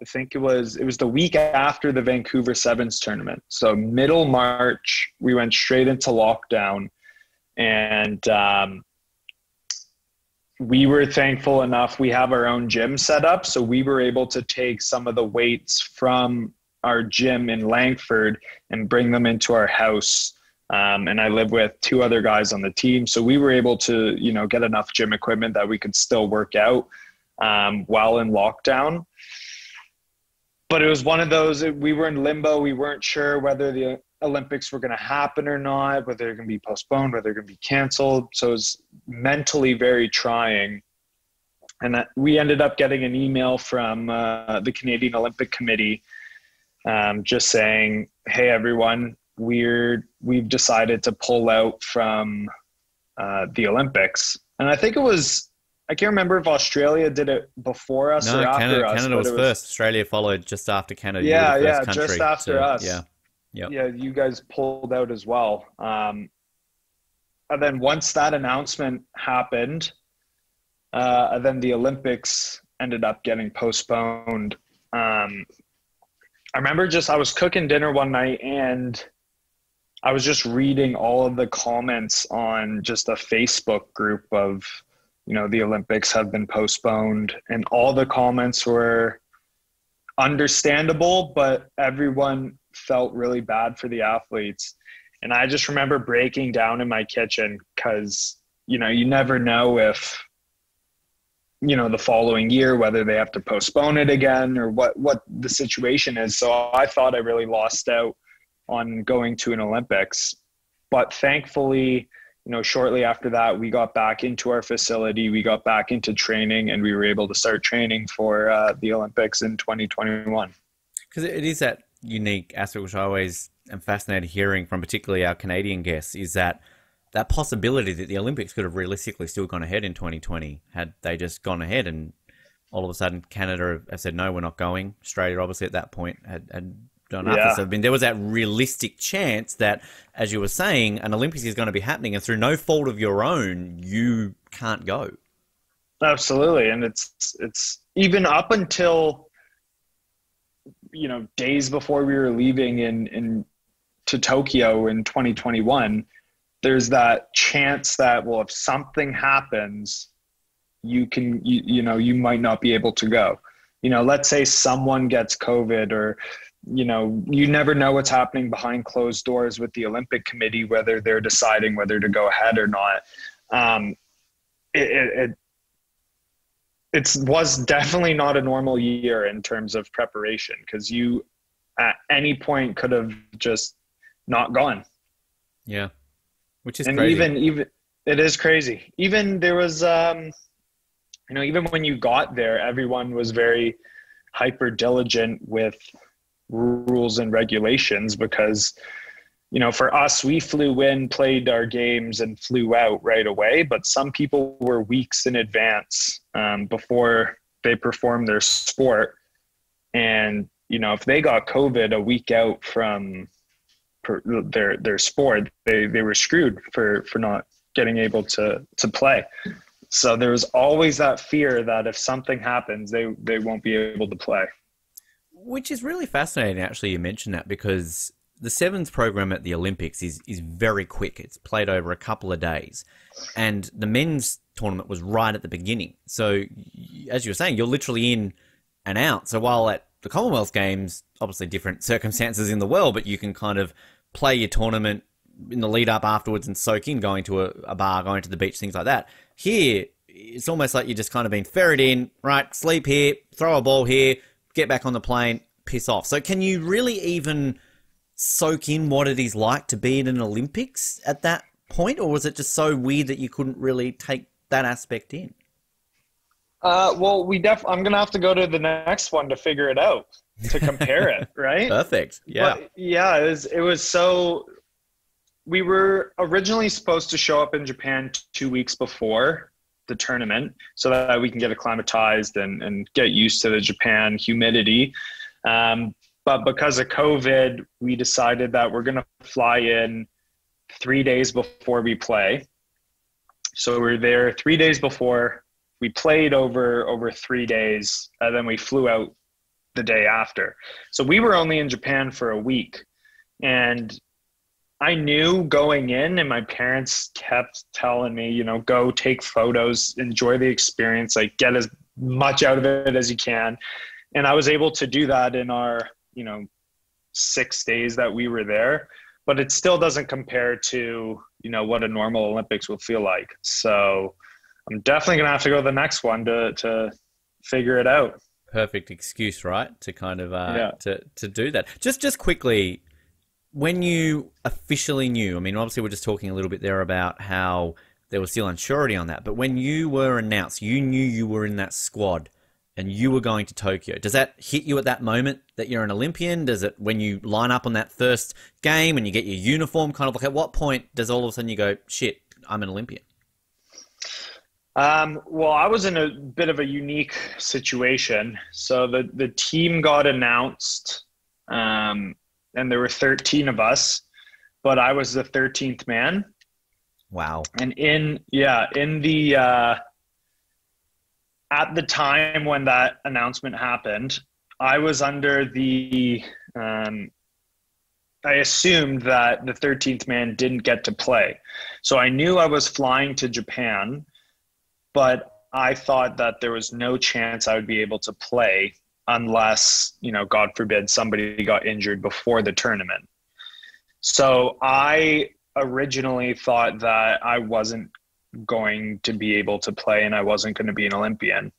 I think it was it was the week after the Vancouver Sevens tournament. So middle March, we went straight into lockdown, and um, we were thankful enough. We have our own gym set up, so we were able to take some of the weights from our gym in Langford and bring them into our house um, and I live with two other guys on the team. So we were able to, you know, get enough gym equipment that we could still work out um, while in lockdown. But it was one of those, we were in limbo. We weren't sure whether the Olympics were going to happen or not, whether they're going to be postponed, whether they're going to be canceled. So it was mentally very trying. And that, we ended up getting an email from uh, the Canadian Olympic Committee um, just saying, hey, everyone, we're we've decided to pull out from uh, the Olympics, and I think it was I can't remember if Australia did it before us no, or after Canada, us. Canada was, was, first. Australia followed just after Canada. Yeah, yeah, just after to, us. Yeah, yep. yeah. You guys pulled out as well. Um, and then once that announcement happened, uh, and then the Olympics ended up getting postponed. Um, I remember just I was cooking dinner one night and I was just reading all of the comments on just a Facebook group of, you know, the Olympics have been postponed, and all the comments were understandable, but everyone felt really bad for the athletes. And I just remember breaking down in my kitchen because, you know, you never know if, you know, the following year, whether they have to postpone it again or what, what the situation is. So I thought I really lost out on going to an Olympics. But thankfully, you know, shortly after that, we got back into our facility, we got back into training, and we were able to start training for uh, the Olympics in 2021. Because it is that unique aspect, which I always am fascinated hearing from, particularly our Canadian guests, is that that possibility that the Olympics could have realistically still gone ahead in 2020 had they just gone ahead and all of a sudden Canada have said no, we're not going. Australia, obviously, at that point had, had done yeah. So I mean, there was that realistic chance that, as you were saying, an Olympics is going to be happening, and through no fault of your own, you can't go. Absolutely, and it's it's even up until you know days before we were leaving in in to Tokyo in 2021. There's that chance that well, if something happens, you can you, you know you might not be able to go. You know, let's say someone gets COVID or you know, you never know what's happening behind closed doors with the Olympic Committee, whether they're deciding whether to go ahead or not. Um, it, it, it was definitely not a normal year in terms of preparation because you at any point could have just not gone. Yeah, which is and crazy. even even it is crazy. Even there was, um, you know, even when you got there, everyone was very hyper diligent with rules and regulations because you know for us we flew in played our games and flew out right away. But some people were weeks in advance um, before they performed their sport. And you know if they got covid a week out from per, their their sport they they were screwed for for not getting able to to play. So there was always that fear that if something happens they they won't be able to play which is really fascinating, actually, you mentioned that because the sevens program at the Olympics is, is very quick. It's played over a couple of days. And the men's tournament was right at the beginning. So, as you were saying, you're literally in and out. So, while at the Commonwealth Games, obviously different [LAUGHS] circumstances in the world, but you can kind of play your tournament in the lead up afterwards and soak in going to a, a bar, going to the beach, things like that. Here, it's almost like you're just kind of being ferried in, right? Sleep here, throw a ball here, get back on the plane, piss off. So can you really even soak in what it is like to be in an Olympics at that point, or was it just so weird that you couldn't really take that aspect in? Uh, well, we def. I'm gonna have to go to the next one to figure it out to compare it, [LAUGHS] right? Perfect. Yeah. But yeah. It was. It was so. We were originally supposed to show up in Japan two weeks before, the tournament so that we can get acclimatized and, and get used to the Japan humidity. Um, but because of COVID, we decided that we're going to fly in three days before we play. So we are there three days before. We played over over three days, and then we flew out the day after. So we were only in Japan for a week, and I knew going in, and my parents kept telling me, you know, go take photos, enjoy the experience, like get as much out of it as you can. And I was able to do that in our, you know, six days that we were there. But it still doesn't compare to, you know, what a normal Olympics will feel like. So I'm definitely gonna have to go to the next one to to figure it out. Perfect excuse, right? To kind of uh, yeah. to to do that. Just just quickly, when you officially knew, I mean, obviously we're just talking a little bit there about how there was still unsurety on that, but when you were announced, you knew you were in that squad and you were going to Tokyo. Does that hit you at that moment that you're an Olympian? Does it when you line up on that first game and you get your uniform? Kind of like at what point does all of a sudden you go, shit, I'm an Olympian? Um, well, I was in a bit of a unique situation. So the the team got announced, um, and there were 13 of us, but I was the 13th man. Wow. And in yeah, in the uh, at the time when that announcement happened, I was under the um, I assumed that the 13th man didn't get to play. So I knew I was flying to Japan but I thought that there was no chance I would be able to play unless, you know, God forbid somebody got injured before the tournament. So I originally thought that I wasn't going to be able to play and I wasn't going to be an Olympian.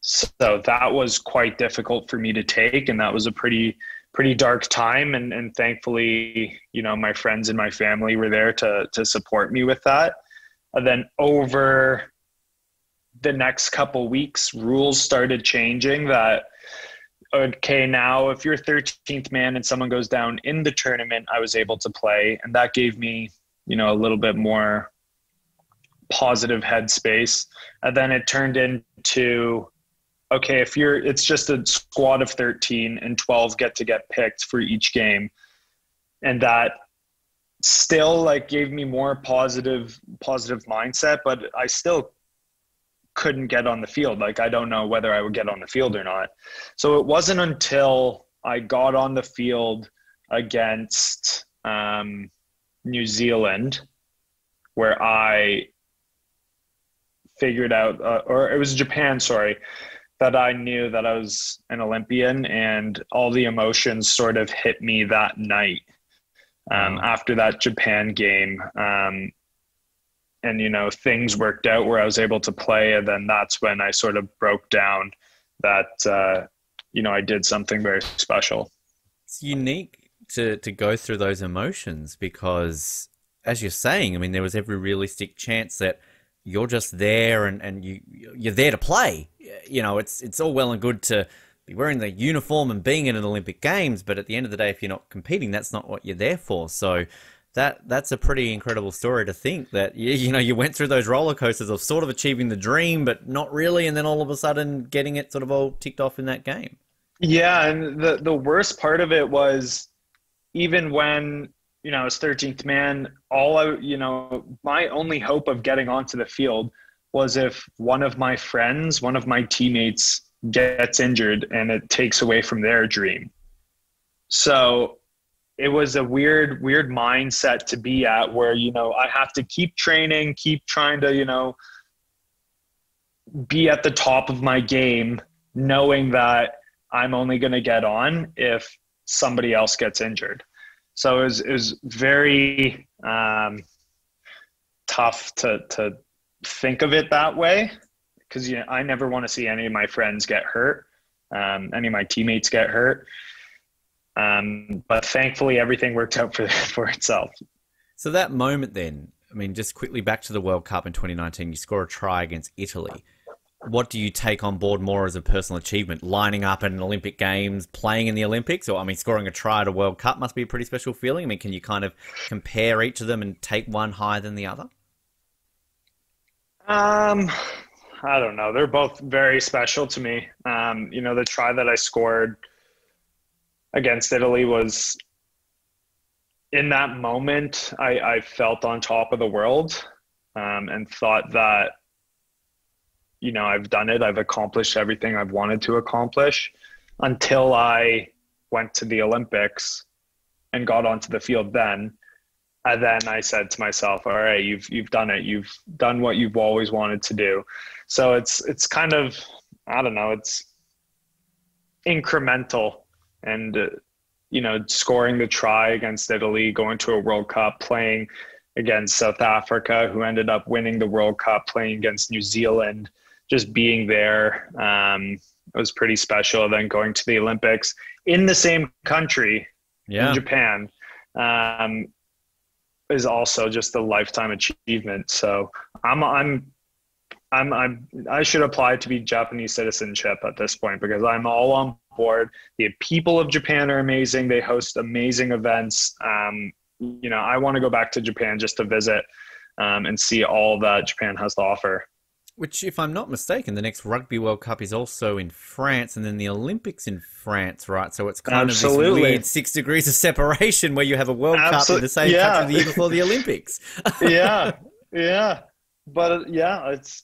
So that was quite difficult for me to take and that was a pretty pretty dark time and, and thankfully, you know, my friends and my family were there to to support me with that. And then over the next couple weeks, rules started changing that okay, now if you're 13th man and someone goes down in the tournament, I was able to play. And that gave me, you know, a little bit more positive headspace. And then it turned into, okay, if you're, it's just a squad of 13 and 12 get to get picked for each game. And that still like gave me more positive, positive mindset, but I still couldn't get on the field. Like I don't know whether I would get on the field or not. So it wasn't until I got on the field against um, New Zealand where I figured out, uh, or it was Japan, sorry, that I knew that I was an Olympian and all the emotions sort of hit me that night. Um, after that Japan game, um, and you know things worked out where I was able to play, and then that's when I sort of broke down that uh, you know I did something very special. It's unique to to go through those emotions because, as you're saying, I mean, there was every realistic chance that you're just there and, and you you're there to play. You know, it's it's all well and good to be wearing the uniform and being in an Olympic Games, but at the end of the day, if you're not competing, that's not what you're there for. So that that's a pretty incredible story to think that you, you know you went through those roller coasters of sort of achieving the dream but not really and then all of a sudden getting it sort of all ticked off in that game. Yeah and the the worst part of it was even when you know I was 13th man all I you know my only hope of getting onto the field was if one of my friends one of my teammates gets injured and it takes away from their dream. So it was a weird weird mindset to be at where you know i have to keep training keep trying to you know be at the top of my game knowing that i'm only going to get on if somebody else gets injured. So it was, it was very um, tough to, to think of it that way. Because you know, i never want to see any of my friends get hurt um, any of my teammates get hurt um, but thankfully, everything worked out for [LAUGHS] for itself. So that moment, then, I mean, just quickly back to the World Cup in 2019, you score a try against Italy. What do you take on board more as a personal achievement? Lining up at an Olympic Games, playing in the Olympics, or I mean, scoring a try at a World Cup must be a pretty special feeling. I mean, can you kind of compare each of them and take one higher than the other? Um, I don't know. They're both very special to me. Um, you know, the try that I scored against Italy was in that moment, I, I felt on top of the world um, and thought that, you know, I've done it. I've accomplished everything I've wanted to accomplish until I went to the Olympics and got onto the field then. And then I said to myself, all right, you've, you've done it. You've done what you've always wanted to do. So it's, it's kind of, I don't know, it's incremental and uh, you know scoring the try against Italy, going to a World Cup, playing against South Africa, who ended up winning the World Cup, playing against New Zealand, just being there um, was pretty special. Then going to the Olympics in the same country, yeah. in Japan, um, is also just a lifetime achievement. So I'm I'm I'm, I'm I should apply to be Japanese citizenship at this point because I'm all on board. The people of Japan are amazing. They host amazing events. Um, you know, I want to go back to Japan just to visit um, and see all that Japan has to offer. Which, if I'm not mistaken, the next Rugby World Cup is also in France, and then the Olympics in France, right? So it's kind Absolutely. of this weird six degrees of separation where you have a World Absol- Cup in the same yeah. country the year before the [LAUGHS] Olympics. yeah, [LAUGHS] yeah, but yeah, it's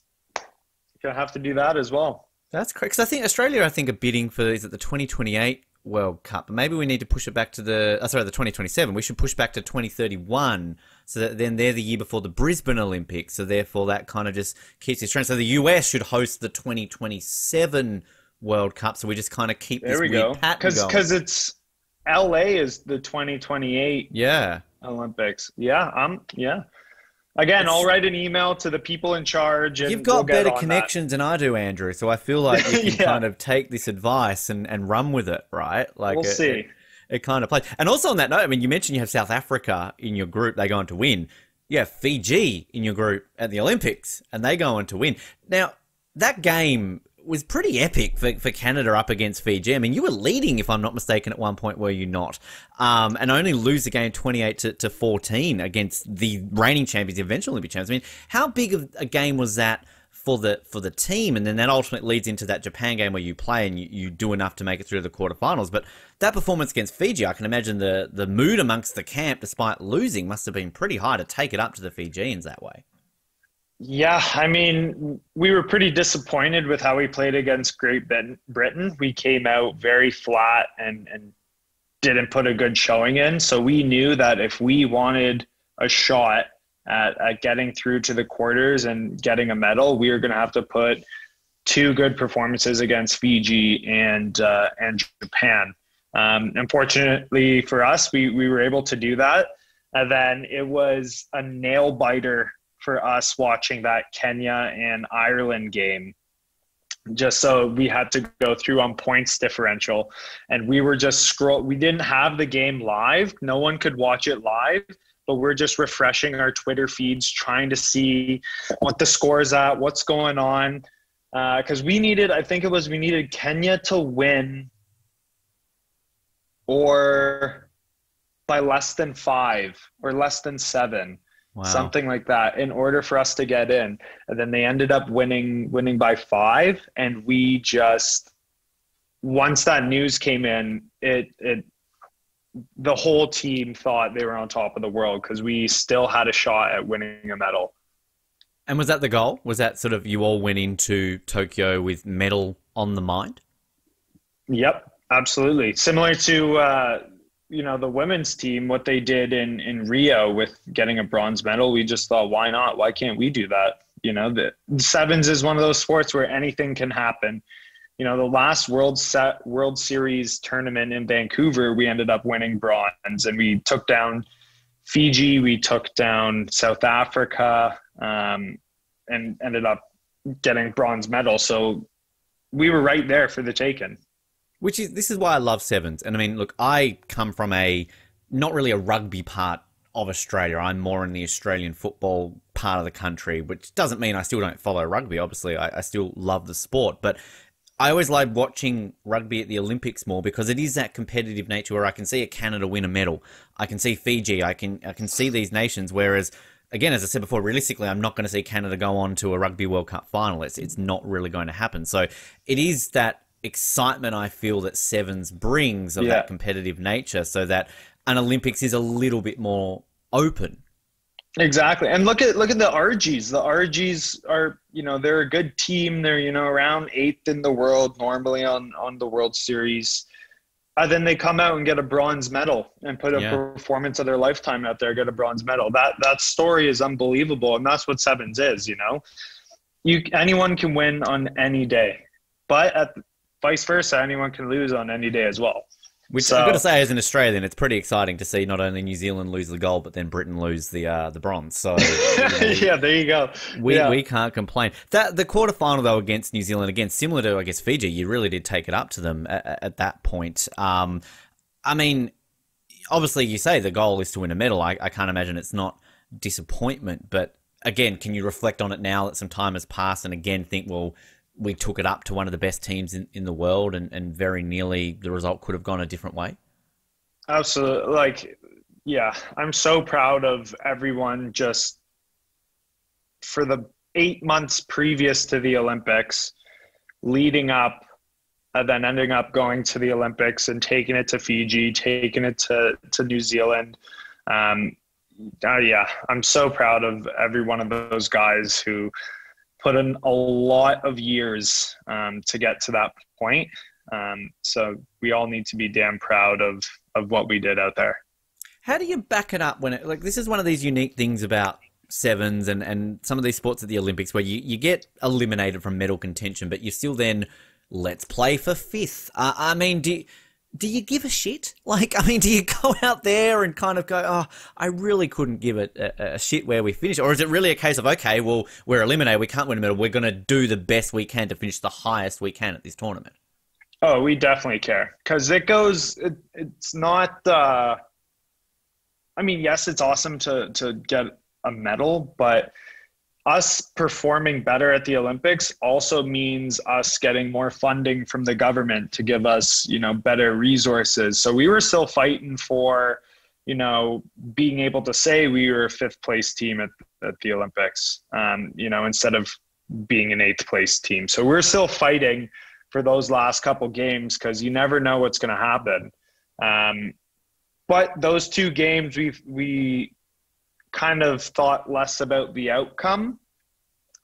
gonna have to do that as well. That's correct. Because I think Australia, I think, are bidding for is it the 2028 World Cup? Maybe we need to push it back to the oh, sorry, the 2027. We should push back to 2031 so that then they're the year before the Brisbane Olympics. So therefore, that kind of just keeps this trend. So the US should host the 2027 World Cup. So we just kind of keep there this we weird go. pattern Cause, Because it's LA is the 2028 yeah Olympics. Yeah, um, yeah. Again, it's, I'll write an email to the people in charge. you've got we'll better connections that. than I do, Andrew. So I feel like you [LAUGHS] can yeah. kind of take this advice and, and run with it, right? Like we'll it, see. It, it kind of plays. And also on that note, I mean, you mentioned you have South Africa in your group; they go on to win. You have Fiji in your group at the Olympics, and they go on to win. Now, that game was pretty epic for, for Canada up against Fiji. I mean, you were leading, if I'm not mistaken, at one point, were you not? Um, and only lose the game 28 to, to 14 against the reigning champions, the eventual Olympic champions. I mean, how big of a game was that for the for the team, and then that ultimately leads into that Japan game where you play and you, you do enough to make it through the quarterfinals. But that performance against Fiji, I can imagine the the mood amongst the camp, despite losing, must have been pretty high to take it up to the Fijians that way. Yeah, I mean, we were pretty disappointed with how we played against Great Britain. We came out very flat and and didn't put a good showing in. So we knew that if we wanted a shot at, at getting through to the quarters and getting a medal, we are going to have to put two good performances against Fiji and uh, and Japan. Um, unfortunately for us, we we were able to do that, and then it was a nail biter for us watching that Kenya and Ireland game. Just so we had to go through on points differential, and we were just scroll. We didn't have the game live; no one could watch it live but we're just refreshing our Twitter feeds, trying to see what the score is at, what's going on. Because uh, we needed, I think it was, we needed Kenya to win or by less than five or less than seven. Wow. Something like that in order for us to get in. And then they ended up winning winning by five. And we just once that news came in, it it the whole team thought they were on top of the world because we still had a shot at winning a medal. And was that the goal? Was that sort of you all went into Tokyo with medal on the mind? Yep, absolutely. Similar to uh, you know the women's team, what they did in in Rio with getting a bronze medal. We just thought, why not? Why can't we do that? You know, the sevens is one of those sports where anything can happen you know the last world set world series tournament in vancouver we ended up winning bronze and we took down fiji we took down south africa um, and ended up getting bronze medal so we were right there for the taken which is this is why i love sevens and i mean look i come from a not really a rugby part of australia i'm more in the australian football part of the country which doesn't mean i still don't follow rugby obviously i, I still love the sport but I always like watching rugby at the Olympics more because it is that competitive nature where I can see a Canada win a medal. I can see Fiji. I can I can see these nations. Whereas, again, as I said before, realistically, I'm not going to see Canada go on to a Rugby World Cup final. It's it's not really going to happen. So it is that excitement I feel that sevens brings of yeah. that competitive nature, so that an Olympics is a little bit more open Exactly. And look at look at the Argies. The Argies are, you know, they're a good team. They're, you know, around eighth in the world normally on on the World Series. And then they come out and get a bronze medal and put a yeah. performance of their lifetime out there, get a bronze medal. That that story is unbelievable. And that's what sevens is, you know. You anyone can win on any day. But at vice versa, anyone can lose on any day as well. Which so, I've got to say, as an Australian, it's pretty exciting to see not only New Zealand lose the gold, but then Britain lose the uh, the bronze. So you [LAUGHS] know, yeah, there you go. We yeah. we can't complain. That the quarterfinal though against New Zealand, again similar to I guess Fiji, you really did take it up to them at, at that point. Um, I mean, obviously you say the goal is to win a medal. I, I can't imagine it's not disappointment, but again, can you reflect on it now that some time has passed and again think, well, we took it up to one of the best teams in, in the world and, and very nearly the result could have gone a different way? Absolutely. Like, yeah, I'm so proud of everyone just for the eight months previous to the Olympics, leading up, and then ending up going to the Olympics and taking it to Fiji, taking it to, to New Zealand. Um, uh, yeah, I'm so proud of every one of those guys who put in a lot of years um, to get to that point. Um, so we all need to be damn proud of of what we did out there. How do you back it up when it like this is one of these unique things about sevens and, and some of these sports at the Olympics where you, you get eliminated from medal contention, but you still then let's play for fifth. Uh, I mean, do do you give a shit? [LAUGHS] Like, I mean, do you go out there and kind of go, oh, I really couldn't give it a, a shit where we finish? Or is it really a case of, okay, well, we're eliminated, we can't win a medal, we're going to do the best we can to finish the highest we can at this tournament? Oh, we definitely care because it goes. It, it's not. Uh, I mean, yes, it's awesome to to get a medal, but us performing better at the Olympics also means us getting more funding from the government to give us, you know, better resources. So we were still fighting for, you know, being able to say we were a fifth place team at, at the Olympics, um, you know, instead of being an eighth place team. So we're still fighting for those last couple games because you never know what's going to happen. Um, but those two games, we we kind of thought less about the outcome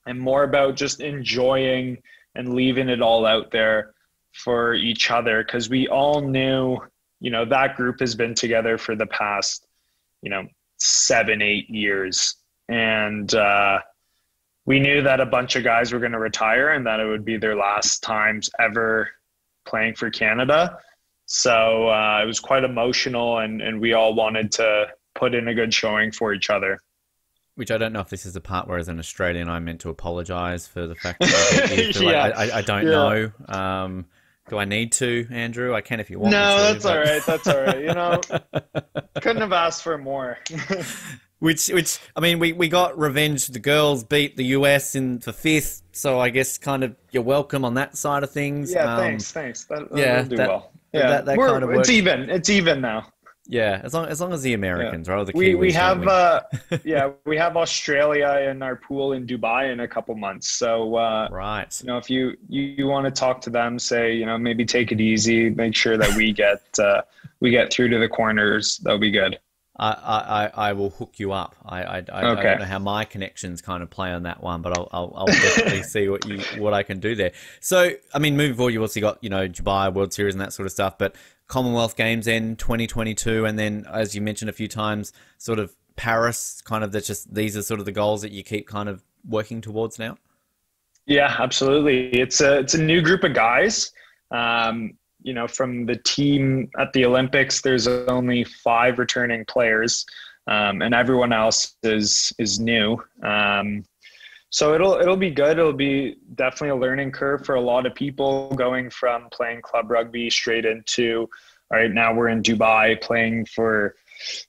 and more about just enjoying and leaving it all out there for each other because we all knew, you know, that group has been together for the past, you know, seven, eight years. And uh, we knew that a bunch of guys were going to retire and that it would be their last times ever playing for Canada. So uh, it was quite emotional, and, and we all wanted to put in a good showing for each other. Which I don't know if this is the part where, as an Australian, I'm meant to apologise for the fact that [LAUGHS] yeah. Like, I, I, don't yeah. know. Um, do I need to, Andrew? I can if you want. No, to, that's but... all right. That's all right. You know, [LAUGHS] couldn't have asked for more. [LAUGHS] Which, which I mean, we, we got revenge. The girls beat the US in for fifth, so I guess kind of you're welcome on that side of things. Yeah, um, thanks, thanks. That, yeah, do that, well. Yeah, that, that kind of it's even. It's even now. Yeah, as long as long as the Americans yeah. or the we we have uh, [LAUGHS] yeah we have Australia in our pool in Dubai in a couple months. So uh, right, you know if you, you you want to talk to them, say you know maybe take it easy, make sure that we get uh, we get through to the corners. That'll be good. I, I, I will hook you up. I, I, I, okay. I, don't know how my connections kind of play on that one, but I'll, I'll, I'll definitely [LAUGHS] see what you what I can do there. So, I mean, moving forward, you also got you know Dubai World Series and that sort of stuff, but Commonwealth Games in 2022, and then as you mentioned a few times, sort of Paris. Kind of that's just these are sort of the goals that you keep kind of working towards now. Yeah, absolutely. It's a it's a new group of guys. Um, you know, from the team at the Olympics, there's only five returning players, um, and everyone else is is new. Um, so it'll it'll be good. It'll be definitely a learning curve for a lot of people going from playing club rugby straight into all right now we're in Dubai playing for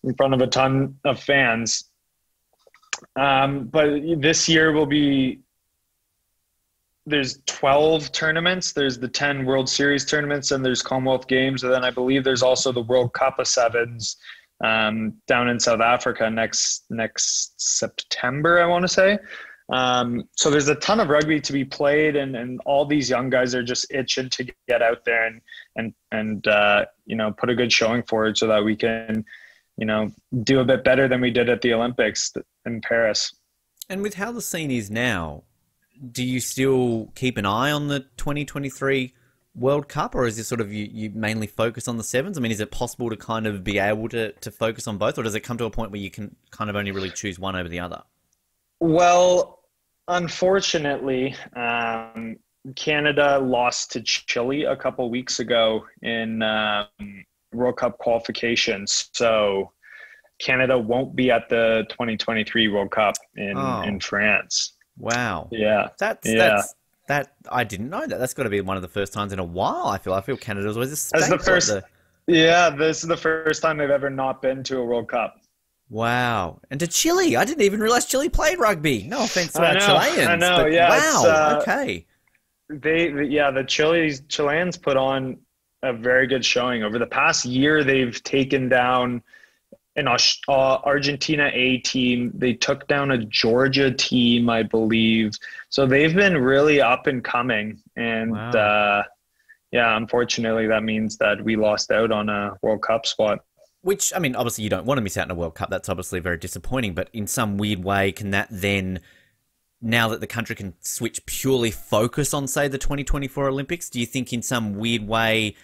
in front of a ton of fans. Um, but this year will be there's 12 tournaments. There's the 10 World Series tournaments, and there's Commonwealth Games, and then I believe there's also the World Cup of Sevens um, down in South Africa next next September. I want to say. Um, so there's a ton of rugby to be played, and, and all these young guys are just itching to get out there and and and uh, you know put a good showing forward so that we can you know do a bit better than we did at the Olympics in Paris. And with how the scene is now, do you still keep an eye on the 2023 World Cup, or is this sort of you, you mainly focus on the sevens? I mean, is it possible to kind of be able to, to focus on both, or does it come to a point where you can kind of only really choose one over the other? Well, unfortunately, um, Canada lost to Chile a couple weeks ago in um, World Cup qualifications. So Canada won't be at the 2023 World Cup in, oh. in France. Wow. Yeah. That's yeah. That's, that I didn't know that. That's got to be one of the first times in a while. I feel. I feel Canada's always a As the first. the... Yeah, this is the first time they've ever not been to a World Cup. Wow. And to Chile. I didn't even realize Chile played rugby. No offense to I our know, Chileans. I know, yeah. Wow. Uh, okay. They, yeah, the Chile's Chileans put on a very good showing over the past year. They've taken down an uh, Argentina A team. They took down a Georgia team, I believe. So they've been really up and coming. And wow. uh, yeah, unfortunately, that means that we lost out on a World Cup spot. Which, I mean, obviously, you don't want to miss out on a World Cup. That's obviously very disappointing. But in some weird way, can that then, now that the country can switch purely focus on, say, the 2024 Olympics, do you think in some weird way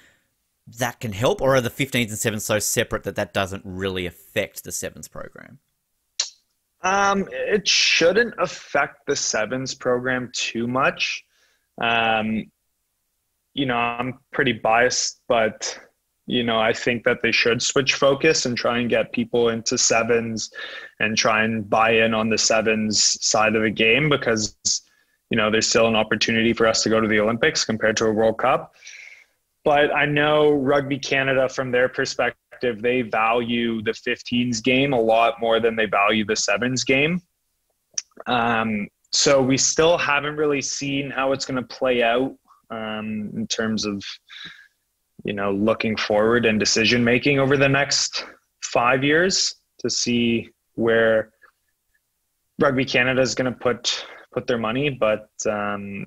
that can help? Or are the 15s and 7s so separate that that doesn't really affect the 7s program? Um, it shouldn't affect the sevens program too much. Um, you know, I'm pretty biased, but you know, I think that they should switch focus and try and get people into sevens and try and buy in on the sevens side of the game because, you know, there's still an opportunity for us to go to the Olympics compared to a World Cup. But I know Rugby Canada, from their perspective, they value the 15s game a lot more than they value the sevens game. Um, so we still haven't really seen how it's going to play out um, in terms of you know looking forward and decision making over the next five years to see where rugby canada is going to put put their money. But um,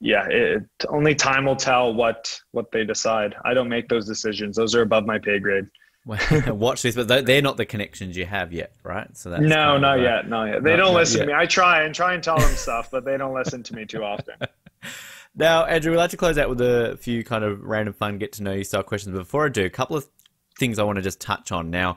yeah it, only time will tell what what they decide. I don't make those decisions. Those are above my pay grade. [LAUGHS] Watch this but they're not the connections you have yet right? So that's no not yet not yet. They not, don't listen to me. I try and try and tell them stuff but they don't listen to me too often [LAUGHS] Now, Andrew, we'd like to close out with a few kind of random fun get to know you style questions. But before I do, a couple of things I want to just touch on. Now,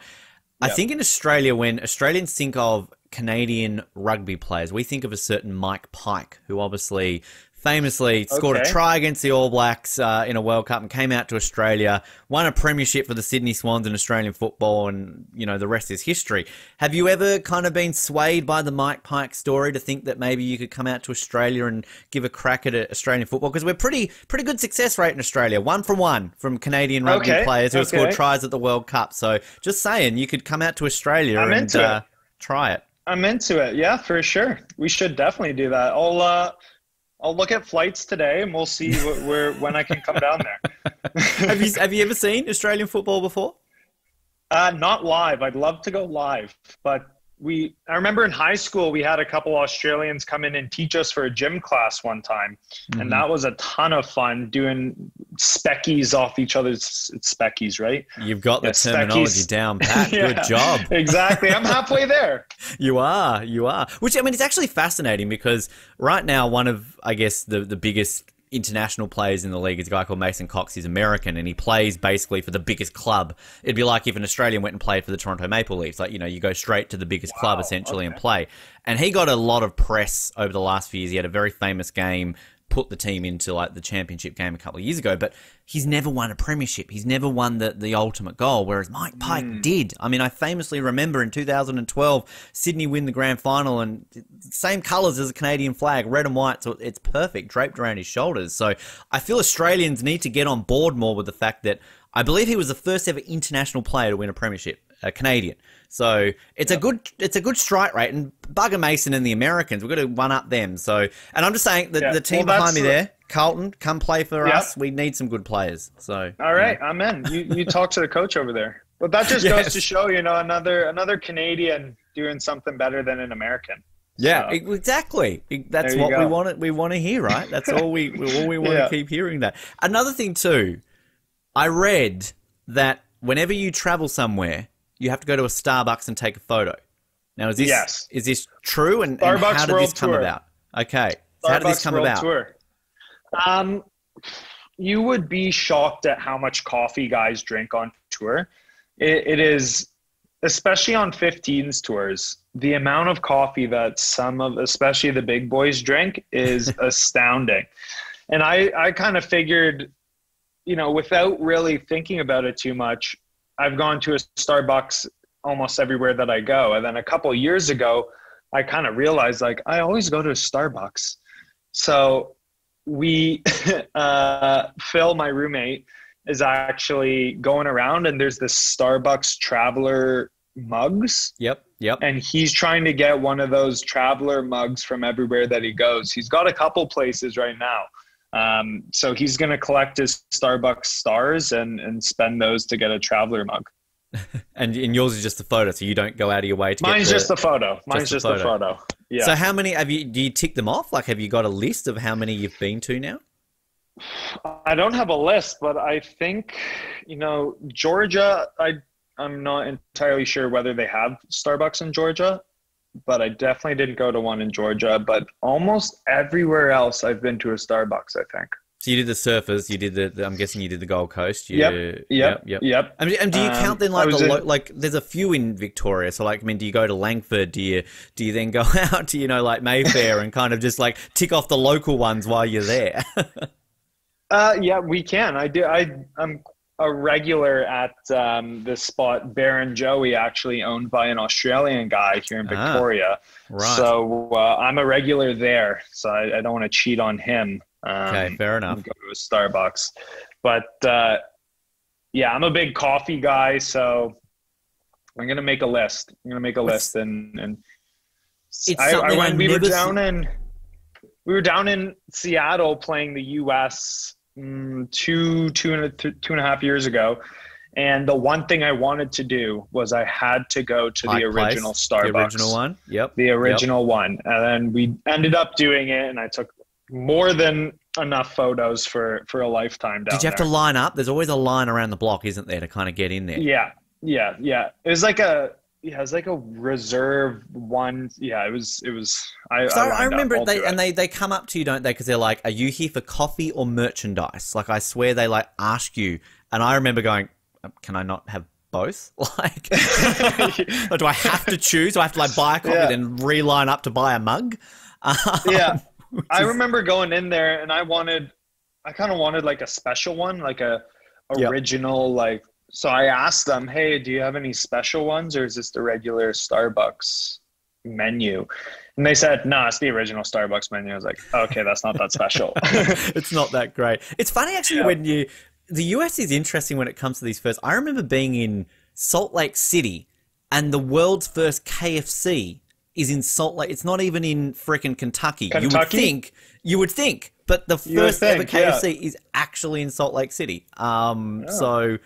yep. I think in Australia, when Australians think of Canadian rugby players, we think of a certain Mike Pyke, who obviously famously scored okay. a try against the All Blacks uh, in a World Cup and came out to Australia, won a premiership for the Sydney Swans in Australian football, and you know the rest is history. Have you ever kind of been swayed by the Mike Pyke story to think that maybe you could come out to Australia and give a crack at Australian football? Because we're pretty pretty good success rate in Australia, one from one from Canadian rugby okay. players who okay. scored tries at the World Cup. So just saying, you could come out to Australia I'm and uh, try it. I'm into it. Yeah, for sure. We should definitely do that. I'll uh, I'll look at flights today, and we'll see [LAUGHS] where when I can come down there. have you Have you ever seen Australian football before? Uh, not live. I'd love to go live, but we I remember in high school we had a couple Australians come in and teach us for a gym class one time, mm-hmm. and that was a ton of fun doing speccies off each other's speccies, right? You've got the yeah, terminology speccies. down pat. [LAUGHS] yeah, Good job. [LAUGHS] exactly. I'm halfway there. [LAUGHS] you are. You are. Which I mean, it's actually fascinating because right now one of I guess the the biggest international players in the league is a guy called Mason Cox. He's American and he plays basically for the biggest club. It'd be like if an Australian went and played for the Toronto Maple Leafs. Like, you know, you go straight to the biggest wow, club essentially okay. and play. And he got a lot of press over the last few years. He had a very famous game put the team into like the championship game a couple of years ago, but he's never won a premiership. He's never won the, the ultimate goal, whereas Mike Pyke mm. did. I mean, I famously remember in 2012, Sydney win the grand final and same colours as a Canadian flag, red and white, so it's perfect, draped around his shoulders. So I feel Australians need to get on board more with the fact that I believe he was the first ever international player to win a premiership, a Canadian. So it's yep. a good it's a good strike rate, and Bugger Mason and the Americans, we've got to one up them. So, and I'm just saying that the team well, behind me there, Carlton, come play for yep. us. We need some good players. So, all right. I'm in. You you [LAUGHS] talk to the coach over there. But that just yes. goes to show, you know, another another Canadian doing something better than an American. Yeah, so, exactly. That's what go. we want. We want to hear, right? That's all we all we want yeah. to keep hearing. That another thing too, I read that whenever you travel somewhere, you have to go to a Starbucks and take a photo. Now, is this yes. is this true? And, and how did this come tour. about? Okay, so how did this come World about? Tour. Um, you would be shocked at how much coffee guys drink on tour. it, it is, especially on 15s tours, the amount of coffee that some of, especially the big boys, drink is [LAUGHS] astounding. And I, I kind of figured, you know, without really thinking about it too much, I've gone to a Starbucks almost everywhere that I go. And then a couple years ago, I kind of realized like I always go to a Starbucks. So we, [LAUGHS] uh, Phil, my roommate, is actually going around and there's this Starbucks traveler mugs. Yep. Yep. And he's trying to get one of those traveler mugs from everywhere that he goes. He's got a couple places right now. Um, so he's going to collect his Starbucks stars and, and spend those to get a traveler mug. [LAUGHS] and and yours is just a photo, so you don't go out of your way to. Mine's get just a photo. Mine's just a a photo. Yeah. So how many have you? Do you tick them off? Like, have you got a list of how many you've been to now? I don't have a list, but I think you know Georgia. I I'm not entirely sure whether they have Starbucks in Georgia, but I definitely didn't go to one in Georgia. But almost everywhere else, I've been to a Starbucks. I think. So you did the surfers. You did the. the I'm guessing you did the Gold Coast. You, Yep. Yep. Yep. Yep. I mean, and do you Um, count then like the in- like? There's a few in Victoria. So like, I mean, do you go to Langford? Do you do you then go [LAUGHS] out to you know like Mayfair and kind of just like tick off the local ones while you're there? [LAUGHS] Uh, yeah, we can. I do. I I'm a regular at um, this spot, Baron Joey, actually owned by an Australian guy here in Ah, Victoria. right. So uh, I'm a regular there. So I, I don't want to cheat on him. Um, okay. Fair enough. go to a Starbucks. But uh, yeah, I'm a big coffee guy, so I'm gonna make a list. I'm gonna make a list and and It's I, I went, I we were never see- down in we were down in Seattle playing the U.S. mm, two two and a, th- two and a half years ago. And the one thing I wanted to do was I had to go to Pike the Place, original Starbucks The original one. Yep. the original one and then we ended up doing it and i took more than enough photos for for a lifetime down Did you have there. to line up? There's always a line around the block, isn't there, to kind of get in there? yeah yeah yeah it was like a yeah it was like a reserve one yeah it was it was i So I, I, remember they and they they come up to you, don't they? Because they're like, "Are you here for coffee or merchandise?" Like I swear they like ask you, and I remember going, "Um, "Can I not have both? [LAUGHS] Like, or [LAUGHS] do I have to choose? Do I have to like buy a coffee Yeah. then reline up to buy a mug?" Um, yeah [LAUGHS] i remember going in there and i wanted i kind of wanted like a special one like a Yep. original like so i asked them hey do you have any special ones or is this the regular starbucks menu and they said no it's the original starbucks menu i was like okay that's not that special [LAUGHS] it's not that great. It's funny actually Yeah. when you the US is interesting when it comes to these first. I remember being in Salt Lake City and the world's first KFC is in Salt Lake. It's not even in frickin' Kentucky. Kentucky. You would think you would think, but the first ever think, yeah. KFC is actually in Salt Lake City. Um Oh. so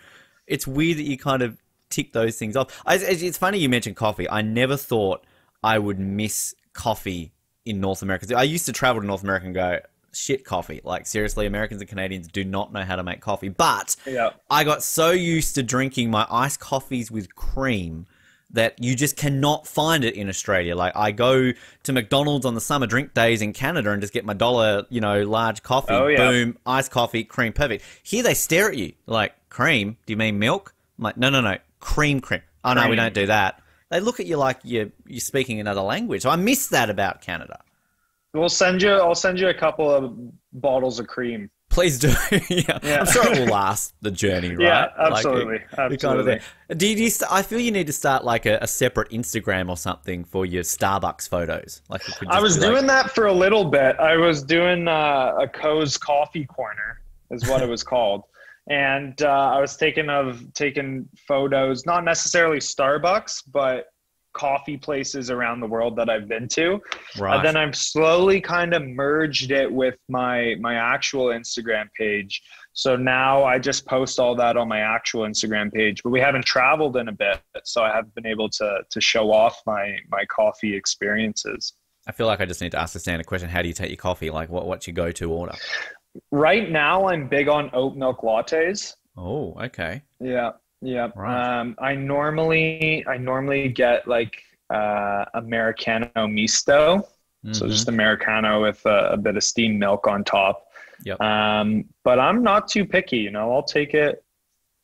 it's weird that you kind of tick those things off. I, it's funny you mentioned coffee. I never thought I would miss coffee in North America. I used to travel to North America and go, shit coffee. Like seriously, Americans and Canadians do not know how to make coffee. But yeah I got so used to drinking my iced coffees with cream that you just cannot find it in Australia. Like I go to McDonald's on the summer drink days in Canada and just get my dollar, you know, large coffee. Oh, yeah. Boom, iced coffee, cream, perfect. Here they stare at you like, cream? Do you mean milk? I'm like, no, no, no, cream, cream. Oh no, we don't do that. They look at you like you're you're speaking another language. So I miss that about Canada. we'll send you i'll send you a couple of bottles of cream Please do. [LAUGHS] yeah. Yeah. I'm sure it will last the journey, [LAUGHS] right? yeah Like, absolutely it- the kind of absolutely. Do you, do you I feel you need to start like a, a separate Instagram or something for your Starbucks photos. Like I was be like- doing that for a little bit. I was doing uh, a Coe's Coffee Corner, is what it was called, and uh, I was taking of taking photos, not necessarily Starbucks, but coffee places around the world that I've been to. right. And then I've slowly kind of merged it with my my actual Instagram page. So now I just post all that on my actual Instagram page. But we haven't traveled in a bit, so I haven't been able to to show off my my coffee experiences. I feel like I just need to ask the standard question: How do you take your coffee? Like, what what's your go-to order? Right now, I'm big on oat milk lattes. Oh, okay. Yeah, yeah. Right. Um, I normally I normally get like uh, Americano misto, so Mhm. just Americano with a, a bit of steamed milk on top. Yep. Um, but I'm not too picky. You know, I'll take it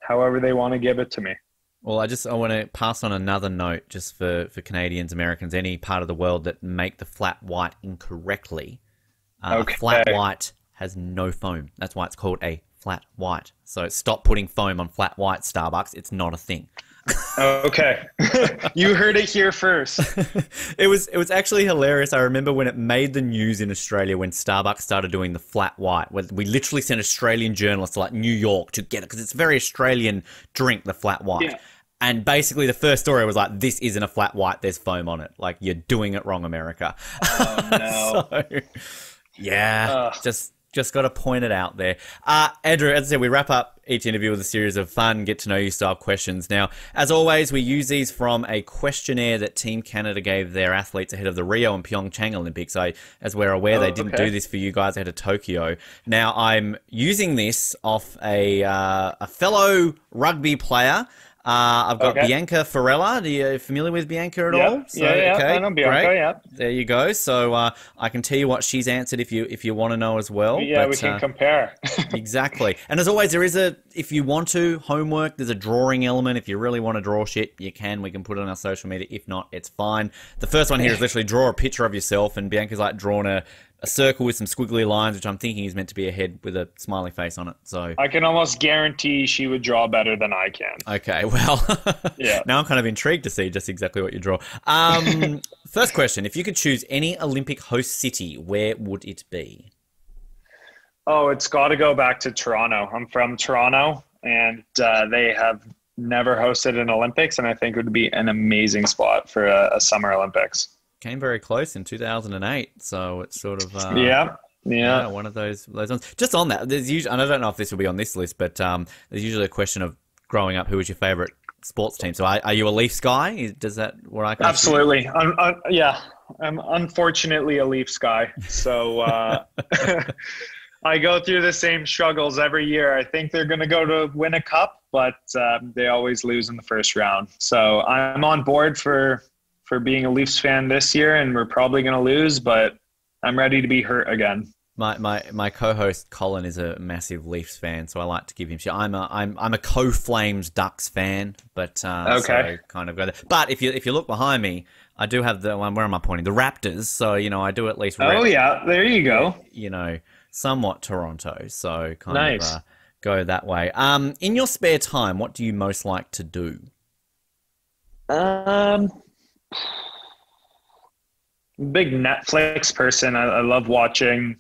however they want to give it to me. Well, I just I want to pass on another note just for for Canadians, Americans, any part of the world that make the flat white incorrectly. Uh, Okay. Flat white has no foam. That's why it's called a flat white. So stop putting foam on flat white Starbucks. It's not a thing. Oh, okay, [LAUGHS] you heard it here first. [LAUGHS] it was it was actually hilarious. I remember when it made the news in Australia when Starbucks started doing the flat white. Where we literally sent Australian journalists to like New York to get it because it's a very Australian drink, the flat white. Yeah. And basically, the first story was like, "This isn't a flat white. There's foam on it. Like you're doing it wrong, America." Oh [LAUGHS] no. so, yeah, Ugh. just just got to point it out there. Uh, Andrew, as I said, we wrap up each interview with a series of fun, get to know you style questions. Now, as always, we use these from a questionnaire that Team Canada gave their athletes ahead of the Rio and Pyeongchang Olympics. I, as we're aware, Oh, they didn't okay. do this for you guys ahead of Tokyo. Now, I'm using this off a, uh, a fellow rugby player. Uh, I've got Okay. Bianca Farella. Are you familiar with Bianca at Yeah, all? yeah, yeah. I know Bianca, great. yeah. There you go. So uh, I can tell you what she's answered if you if you want to know as well. Yeah, we can uh, compare. [LAUGHS] exactly. And as always, there is a if you want to homework. There's a drawing element. If you really want to draw shit, you can. We can put it on our social media. If not, it's fine. The first one here is literally draw a picture of yourself, and Bianca's like drawn a, a circle with some squiggly lines, which I'm thinking is meant to be a head with a smiley face on it. So I can almost guarantee she would draw better than I can. Okay, well, [LAUGHS] Yeah. now I'm kind of intrigued to see just exactly what you draw. Um, [LAUGHS] first question: If you could choose any Olympic host city, where would it be? Oh, it's got to go back to Toronto. I'm from Toronto, and uh, they have never hosted an Olympics, and I think it would be an amazing spot for a, a Summer Olympics. Came very close in 2008, so it's sort of uh, yeah, yeah, yeah. one of those those ones. Just on that, there's usually, and I don't know if this will be on this list, but um, there's usually a question of growing up, who was your favorite sports team? So, are, are you a Leafs guy? Does that what I? Absolutely. Un- un- yeah, I'm unfortunately a Leafs guy, so uh, [LAUGHS] I go through the same struggles every year. I think they're going to go to win a cup, but um, they always lose in the first round. So I'm on board for for being a Leafs fan this year, and we're probably going to lose, but I'm ready to be hurt again. My, my my co-host Colin is a massive Leafs fan, so I like to give him shit. I'm a I'm I'm a co-Flames Ducks fan, but uh, Okay. so kind of go there. But if you if you look behind me, I do have the one. Where am I pointing? The Raptors. So you know I do at least. Rep, Oh yeah, there you go. You know, somewhat Toronto. So kind Nice. of uh, go that way. Um, in your spare time, what do you most like to do? Um, big Netflix person. I, I love watching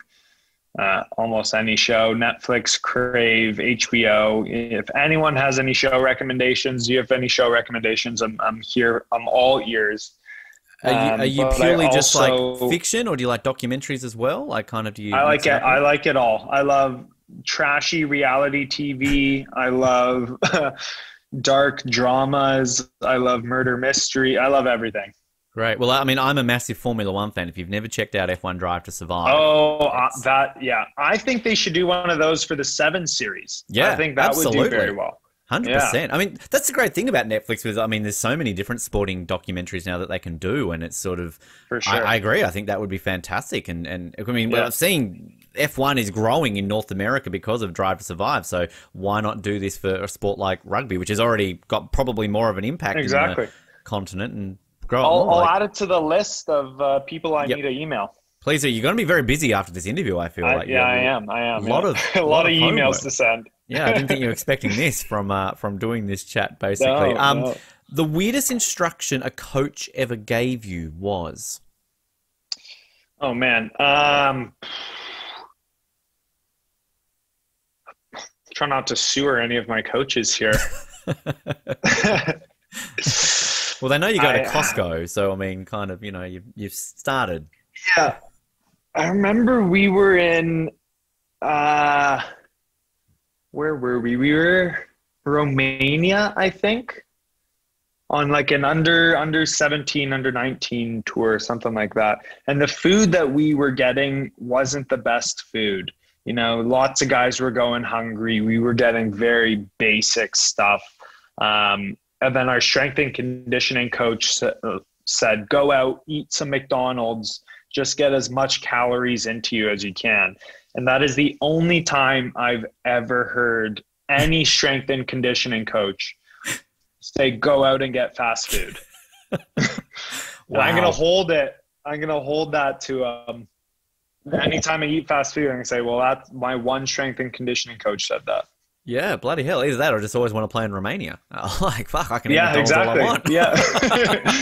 uh, almost any show. Netflix, Crave, HBO. If anyone has any show recommendations, you have any show recommendations? I'm I'm here. I'm all ears. Are you, Um, are you but I purely just like fiction, or do you like documentaries as well? Like kind of do you? I like it. I like it all. I love trashy reality TV. I love [LAUGHS] dark dramas. I love murder mystery. I love everything. Great. Well, I mean, I'm a massive Formula One fan. If you've never checked out F1 Drive to Survive, Oh, uh, that yeah. I think they should do one of those for the seven series. Yeah, I think that would absolutely. do very well. hundred percent. I mean, that's the great thing about Netflix. Because I mean, there's so many different sporting documentaries now that they can do, and it's sort of. For sure. I, I agree. I think that would be fantastic, and and I mean, Yeah. we're seeing F1 is growing in North America because of Drive to Survive. So why not do this for a sport like rugby, which has already got probably more of an impact exactly. in the continent and grow. I'll, I'll like- add it to the list of uh, people I Yep. need to email. Please, you're going to be very busy after this interview. I feel I, like yeah, I am. I am. a lot yeah. of- [LAUGHS] a lot, of homework. emails to send. Yeah, I didn't think you were [LAUGHS] expecting this from uh, from doing this chat. Basically, No, um, no. the weirdest instruction a coach ever gave you was Oh man. Um, try not to sewer any of my coaches here. [LAUGHS] well, they know you go to I- Costco, so I mean, kind of, you know, you've you've started. Yeah. I remember we were in uh where were we? We were Romania, I think. On like an under under 17, under 19 tour, something like that. And the food that we were getting wasn't the best food. You know, lots of guys were going hungry. We were getting very basic stuff. Um, and then our strength and conditioning coach said, go out, eat some McDonald's, just get as much calories into you as you can. And that is the only time I've ever heard any strength and conditioning coach say, go out and get fast food. [LAUGHS] [LAUGHS] And I'm gonna hold it. I'm gonna hold that to um. Anytime I eat fast food, I'm gonna say, "Well, that's my one strength and conditioning coach said that." Yeah, bloody hell, either that or just always want to play in Romania. [LAUGHS] like fuck, I can eat Yeah, McDonald's all I exactly. want.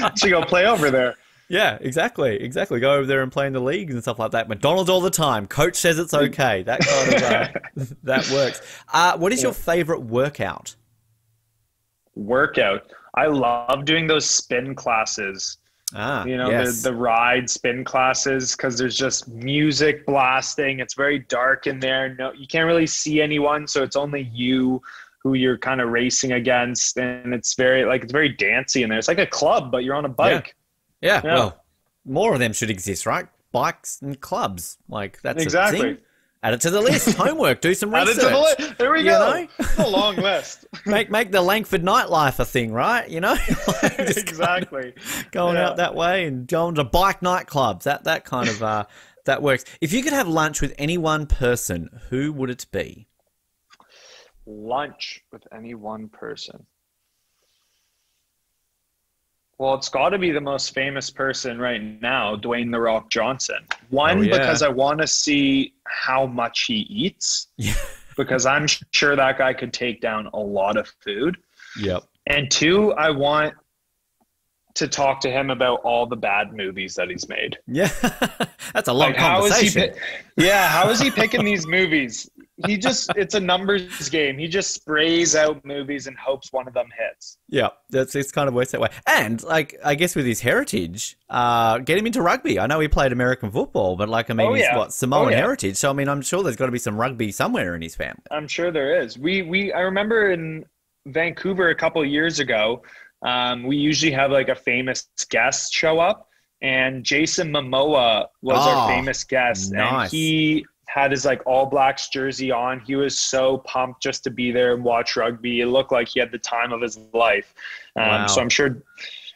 Yeah, [LAUGHS] should go play over there. Yeah, exactly, exactly. Go over there and play in the leagues and stuff like that. McDonald's all the time. Coach says it's okay. That kind of uh, [LAUGHS] that works. Uh, what is your favorite workout? Workout. I love doing those spin classes. Ah, you know yes. the, the ride spin classes because there's just music blasting it's very dark in there no you can't really see anyone so it's only you who you're kind of racing against and it's very like it's very dancey in there it's like a club but you're on a bike yeah, yeah. well, more of them should exist, right? Bikes and clubs, like that's a Exactly. Thing. Add it to the list. [LAUGHS] Homework. Do some Add it research. to the li- there we You go know? It's a long [LAUGHS] list make make the Langford nightlife a thing, right? You know, [LAUGHS] Like, just exactly going Yeah. out that way and going to bike nightclubs. That that kind of uh, that works. If you could have lunch with any one person, who would it be? lunch with any one person well it's got to be the most famous person right now dwayne the rock johnson one Oh, yeah. because i want to see how much he eats Yeah. [LAUGHS] because i'm sure that guy could take down a lot of food Yep. and two i want to talk to him about all the bad movies that he's made Yeah, [LAUGHS] that's a long like how is he conversation. yeah how is he [LAUGHS] picking these movies he just it's a numbers game he just sprays out movies and hopes one of them hits Yeah, that's it's kind of works that way. And like I guess with his heritage, uh, get him into rugby. I know he played American football, but like I mean, Oh, he's yeah. what Samoan Oh, yeah. heritage. So I mean, I'm sure there's got to be some rugby somewhere in his family. i'm sure there is we we i remember in vancouver a couple of years ago um, we usually have like a famous guest show up and jason momoa was Oh, our famous guest nice. and he had his like all blacks jersey on. He was so pumped just to be there and watch rugby. It looked like he had the time of his life. Um, Wow. so i'm sure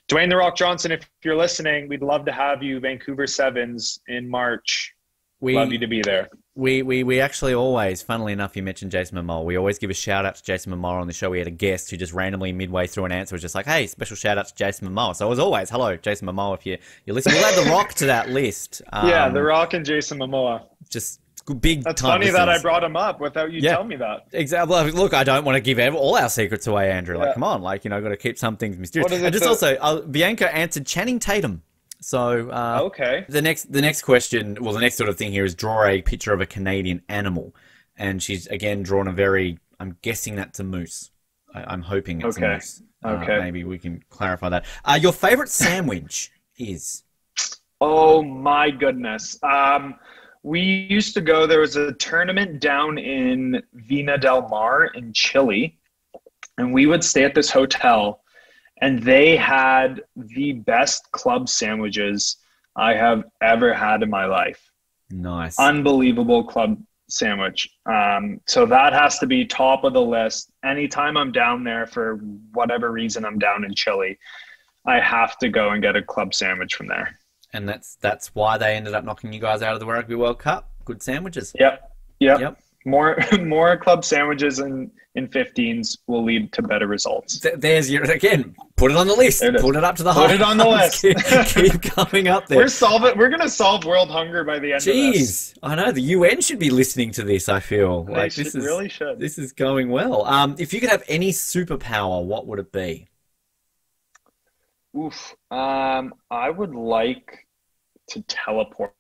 dwayne the rock johnson if you're listening we'd love to have you vancouver sevens in march. We love you to be there we, we we actually always, funnily enough, you mentioned Jason Momoa. We always give a shout out to Jason Momoa on the show. We had a guest who just randomly midway through an answer was just like, "Hey, special shout out to Jason Momoa." So as always, hello, Jason Momoa. If you you listen, we'll add the Rock to that list. [LAUGHS] yeah Um, the rock and jason momoa just big. That's funny that I brought him up without you Yeah. telling me that. Exactly. Look, I don't want to give all our secrets away, Andrew. Like, Yeah. come on, like you know, I've got to keep some things mysterious. What is And just also, uh, Bianca answered Channing Tatum. So uh, Okay. the next, the next question, well, the next sort of thing here is draw a picture of a Canadian animal, and she's again drawn a very. I'm guessing that's a moose. I, I'm hoping it's a Okay. moose. Uh, Okay. maybe we can clarify that. Uh, your favorite sandwich is? Oh my goodness. Um, we used to go. There was a tournament down in Vina del Mar in Chile, and we would stay at this hotel, and they had the best club sandwiches I have ever had in my life. Nice. unbelievable club sandwich. Um, so that has to be top of the list. Anytime I'm down there for whatever reason I'm down in Chile, I have to go and get a club sandwich from there. and that's that's why they ended up knocking you guys out of the Rugby World Cup. Good sandwiches. Yep. Yep. Yep. More [LAUGHS] more club sandwiches in in 15s will lead to better results. There's your again. Put it on the list. It. Put it up to the Put high. it on the list. keep, [LAUGHS] keep coming up there. We're solving we're going to solve world hunger by the end of this. Jeez, I know the UN should be listening to this. I feel They like should- this is really should. this is going well. Um, if you could have any superpower, what would it be? Oof. Um I would like to teleport.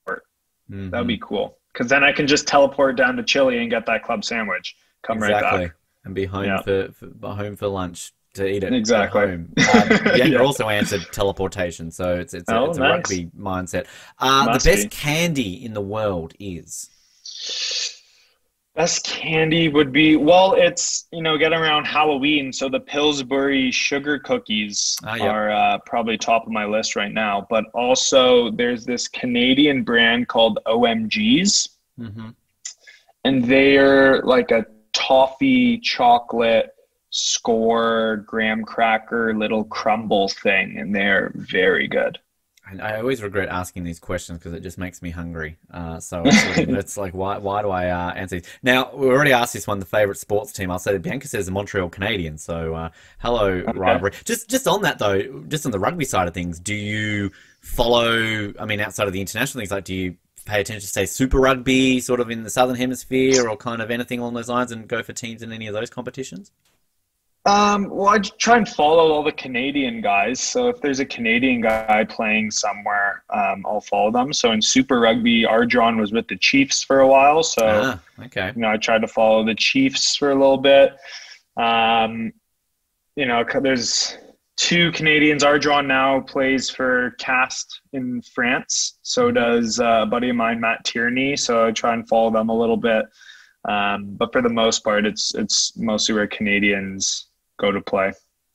Mhm. That would be cool. Because then I can just teleport down to Chile and get that club sandwich. Come exactly, right back. And be home Yeah. for, for home for lunch to eat it. at Exactly. home. Um, [LAUGHS] Bianca Yeah. also answered teleportation, so it's it's a, Oh, it's a rugby mindset. Uh, the best be. candy in the world is. Best candy would be well, it's you know getting around Halloween, so the Pillsbury sugar cookies Ah, yeah. are uh, probably top of my list right now. But also, there's this Canadian brand called OMGs, Mm-hmm. and they're like a toffee chocolate score graham cracker little crumble thing, and they're very good. And I always regret asking these questions because it just makes me hungry. Uh, so it's, [LAUGHS] it's like, why, why do I uh, answer these? Now, we already asked this one, the favorite sports team. I'll say that Bianca says the Montreal Canadiens. So, uh, hello, rivalry. Just, just on that though, just on the rugby side of things, do you follow? I mean, outside of the international things, like, do you pay attention to say Super Rugby, sort of in the Southern Hemisphere, or kind of anything along those lines, and go for teams in any of those competitions? Um, well, I try and follow all the Canadian guys. So if there's a Canadian guy playing somewhere, um, I'll follow them. So in Super Rugby, Ardron was with the Chiefs for a while. So ah, okay. you know, I tried to follow the Chiefs for a little bit. Um, you know, there's two Canadians. Ardron now plays for Castres in France. So does uh, a buddy of mine, Matt Tierney. So I try and follow them a little bit. Um, but for the most part, it's it's mostly where Canadians go to play.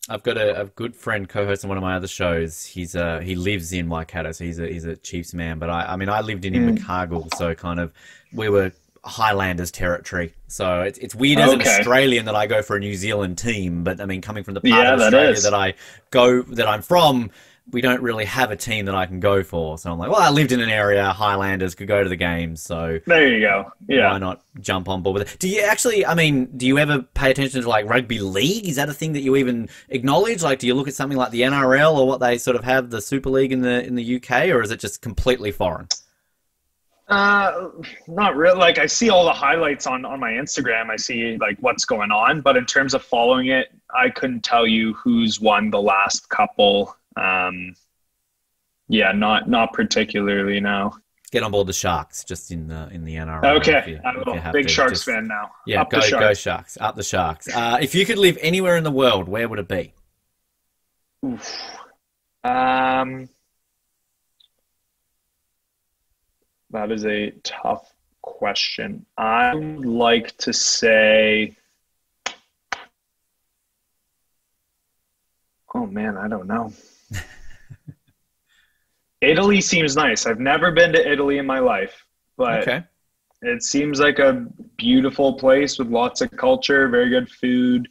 I've got a, a good friend co-host on one of my other shows. He's uh he lives in Waikato, so he's a he's a Chiefs man. But I I mean I lived in mm. Invercargill, so kind of we were Highlanders territory. So it's it's weird as okay. an Australian that I go for a New Zealand team, but I mean coming from the part yeah, of Australia that, that I go that I'm from, we don't really have a team that I can go for. So I'm like, well, I lived in an area, Highlanders could go to the games, so there you go. Yeah, why not jump on board with it? Do you actually? I mean, do you ever pay attention to like rugby league? Is that a thing that you even acknowledge? Like, do you look at something like the NRL or what they sort of have the Super League in the in the UK, or is it just completely foreign? Uh, not really. Like I see all the highlights on on my Instagram. I see like what's going on, but in terms of following it, I couldn't tell you who's won the last couple. Um, yeah, not not particularly. now. Get on board the Sharks, just in the in the NRL. Okay, you, you big to. Sharks just, fan now. Yeah, Up go sharks. go Sharks. Up the Sharks. Uh, if you could live anywhere in the world, where would it be? Oof. Um, that is a tough question. I would like to say. Oh man, I don't know. [LAUGHS] Italy seems nice. I've never been to Italy in my life, but okay. it seems like a beautiful place with lots of culture, very good food,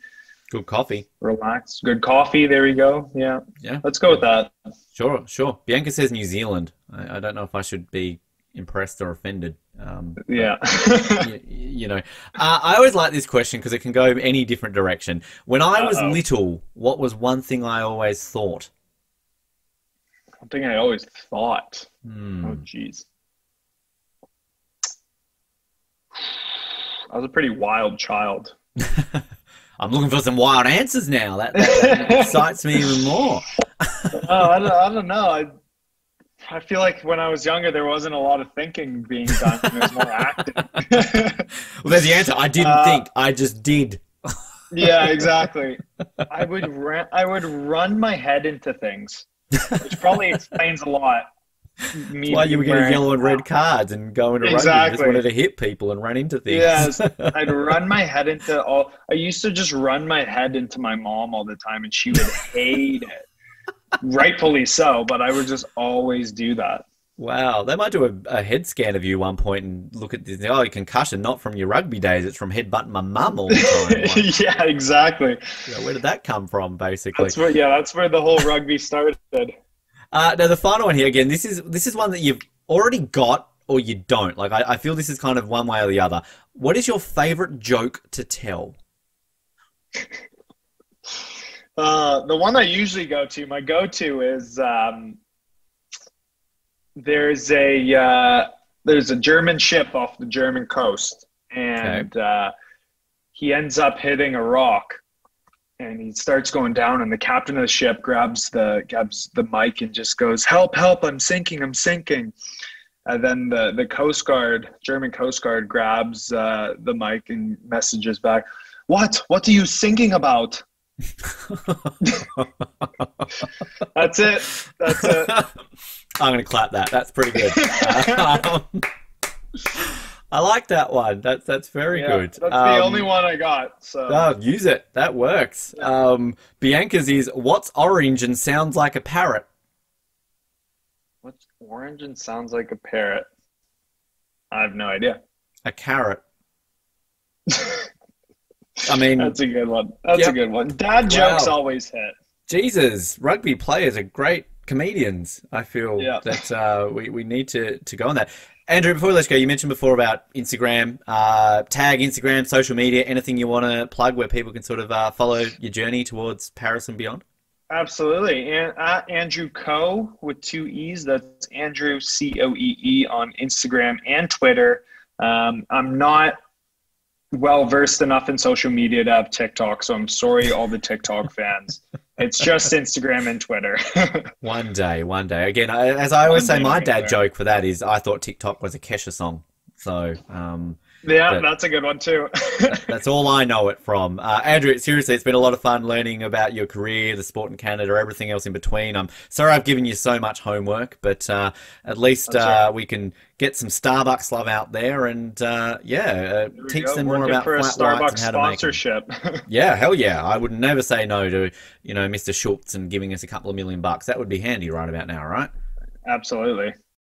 good coffee, relax, good coffee. There we go. Yeah, yeah. Let's go with that. Sure, sure. Bianca says New Zealand. I, I don't know if I should be impressed or offended. Um, yeah. [LAUGHS] you, you, know, uh, I always like this question because it can go any different direction. When I was Uh-oh. little, what was one thing I always thought? One thing I always thought. Hmm. Oh, jeez. I was a pretty wild child. [LAUGHS] I'm looking for some wild answers now. That, that, that [LAUGHS] excites me even more. oh, I don't, I don't know. I, I feel like when I was younger, there wasn't a lot of thinking being done. It was more [LAUGHS] acting. [LAUGHS] well, there's the answer. I didn't uh, think. I just did. [LAUGHS] yeah, exactly. I would run. I would run my head into things, which probably explains a lot. Me why you were getting yellow and red cards and going to exactly. rugby. You just wanted to hit people and run into things. Yes, I'd run my head into all. I used to just run my head into my mom all the time, and she would hate it rightfully so, but I would just always do that. Wow, they might do a, a, head scan of you one point and look at this. Oh, concussion, not from your rugby days. It's from headbutting my mum all the time. [LAUGHS] yeah, exactly. Where did that come from, basically? That's where, yeah, that's where the whole rugby started. Uh, now the final one here again. This is this is one that you've already got or you don't. Like I, I feel this is kind of one way or the other. What is your favorite joke to tell? [LAUGHS] Uh, the one I usually go to, my go-to is um, there's a uh, there's a German ship off the German coast, and okay. uh, he ends up hitting a rock, and he starts going down, and the captain of the ship grabs the grabs the mic and just goes, "Help! Help! I'm sinking! I'm sinking!" And then the the Coast Guard, German Coast Guard, grabs uh, the mic and messages back, "What? What are you singing about?" [LAUGHS] That's it. That's it. [LAUGHS] I'm going to clap that. That's pretty good. um, [LAUGHS] I like that one. That's that's very yeah, good. That's um, the only one I got. So oh, use it. That works. Yeah. Um, Bianca's is what's orange and sounds like a parrot. What's orange and sounds like a parrot? I have no idea. A carrot. I mean, that's a good one. That's yep. a good one. Dad jokes wow. always hit. Jesus, rugby players are great comedians. I feel yeah. [LAUGHS] that uh, we, we need to, to go on that. Andrew, before we let you go, you mentioned before about Instagram. Uh, tag Instagram, social media, anything you want to plug where people can sort of uh, follow your journey towards Paris and beyond? Absolutely. And at Andrew Coe with two E's. That's Andrew C O E E on Instagram and Twitter. Um, I'm not well versed enough in social media to have TikTok, so I'm sorry, all the TikTok fans. It's just Instagram and Twitter. [LAUGHS] one day, one day. Again, as I always one say, my dad joke for that is I thought TikTok was a Kesha song. So, um, Yeah, but that's a good one too. that's all I know it from. Uh, Andrew, seriously, it's been a lot of fun learning about your career, the sport in Canada, everything else in between. I'm sorry I've given you so much homework, but uh, at least uh, we can get some Starbucks love out there and uh, yeah, uh, teach them more about flat whites and how sponsorship. to make them. [LAUGHS] yeah, hell yeah! I would never say no to you know Mr. Schultz and giving us a couple of million bucks. That would be handy right about now, right? Absolutely.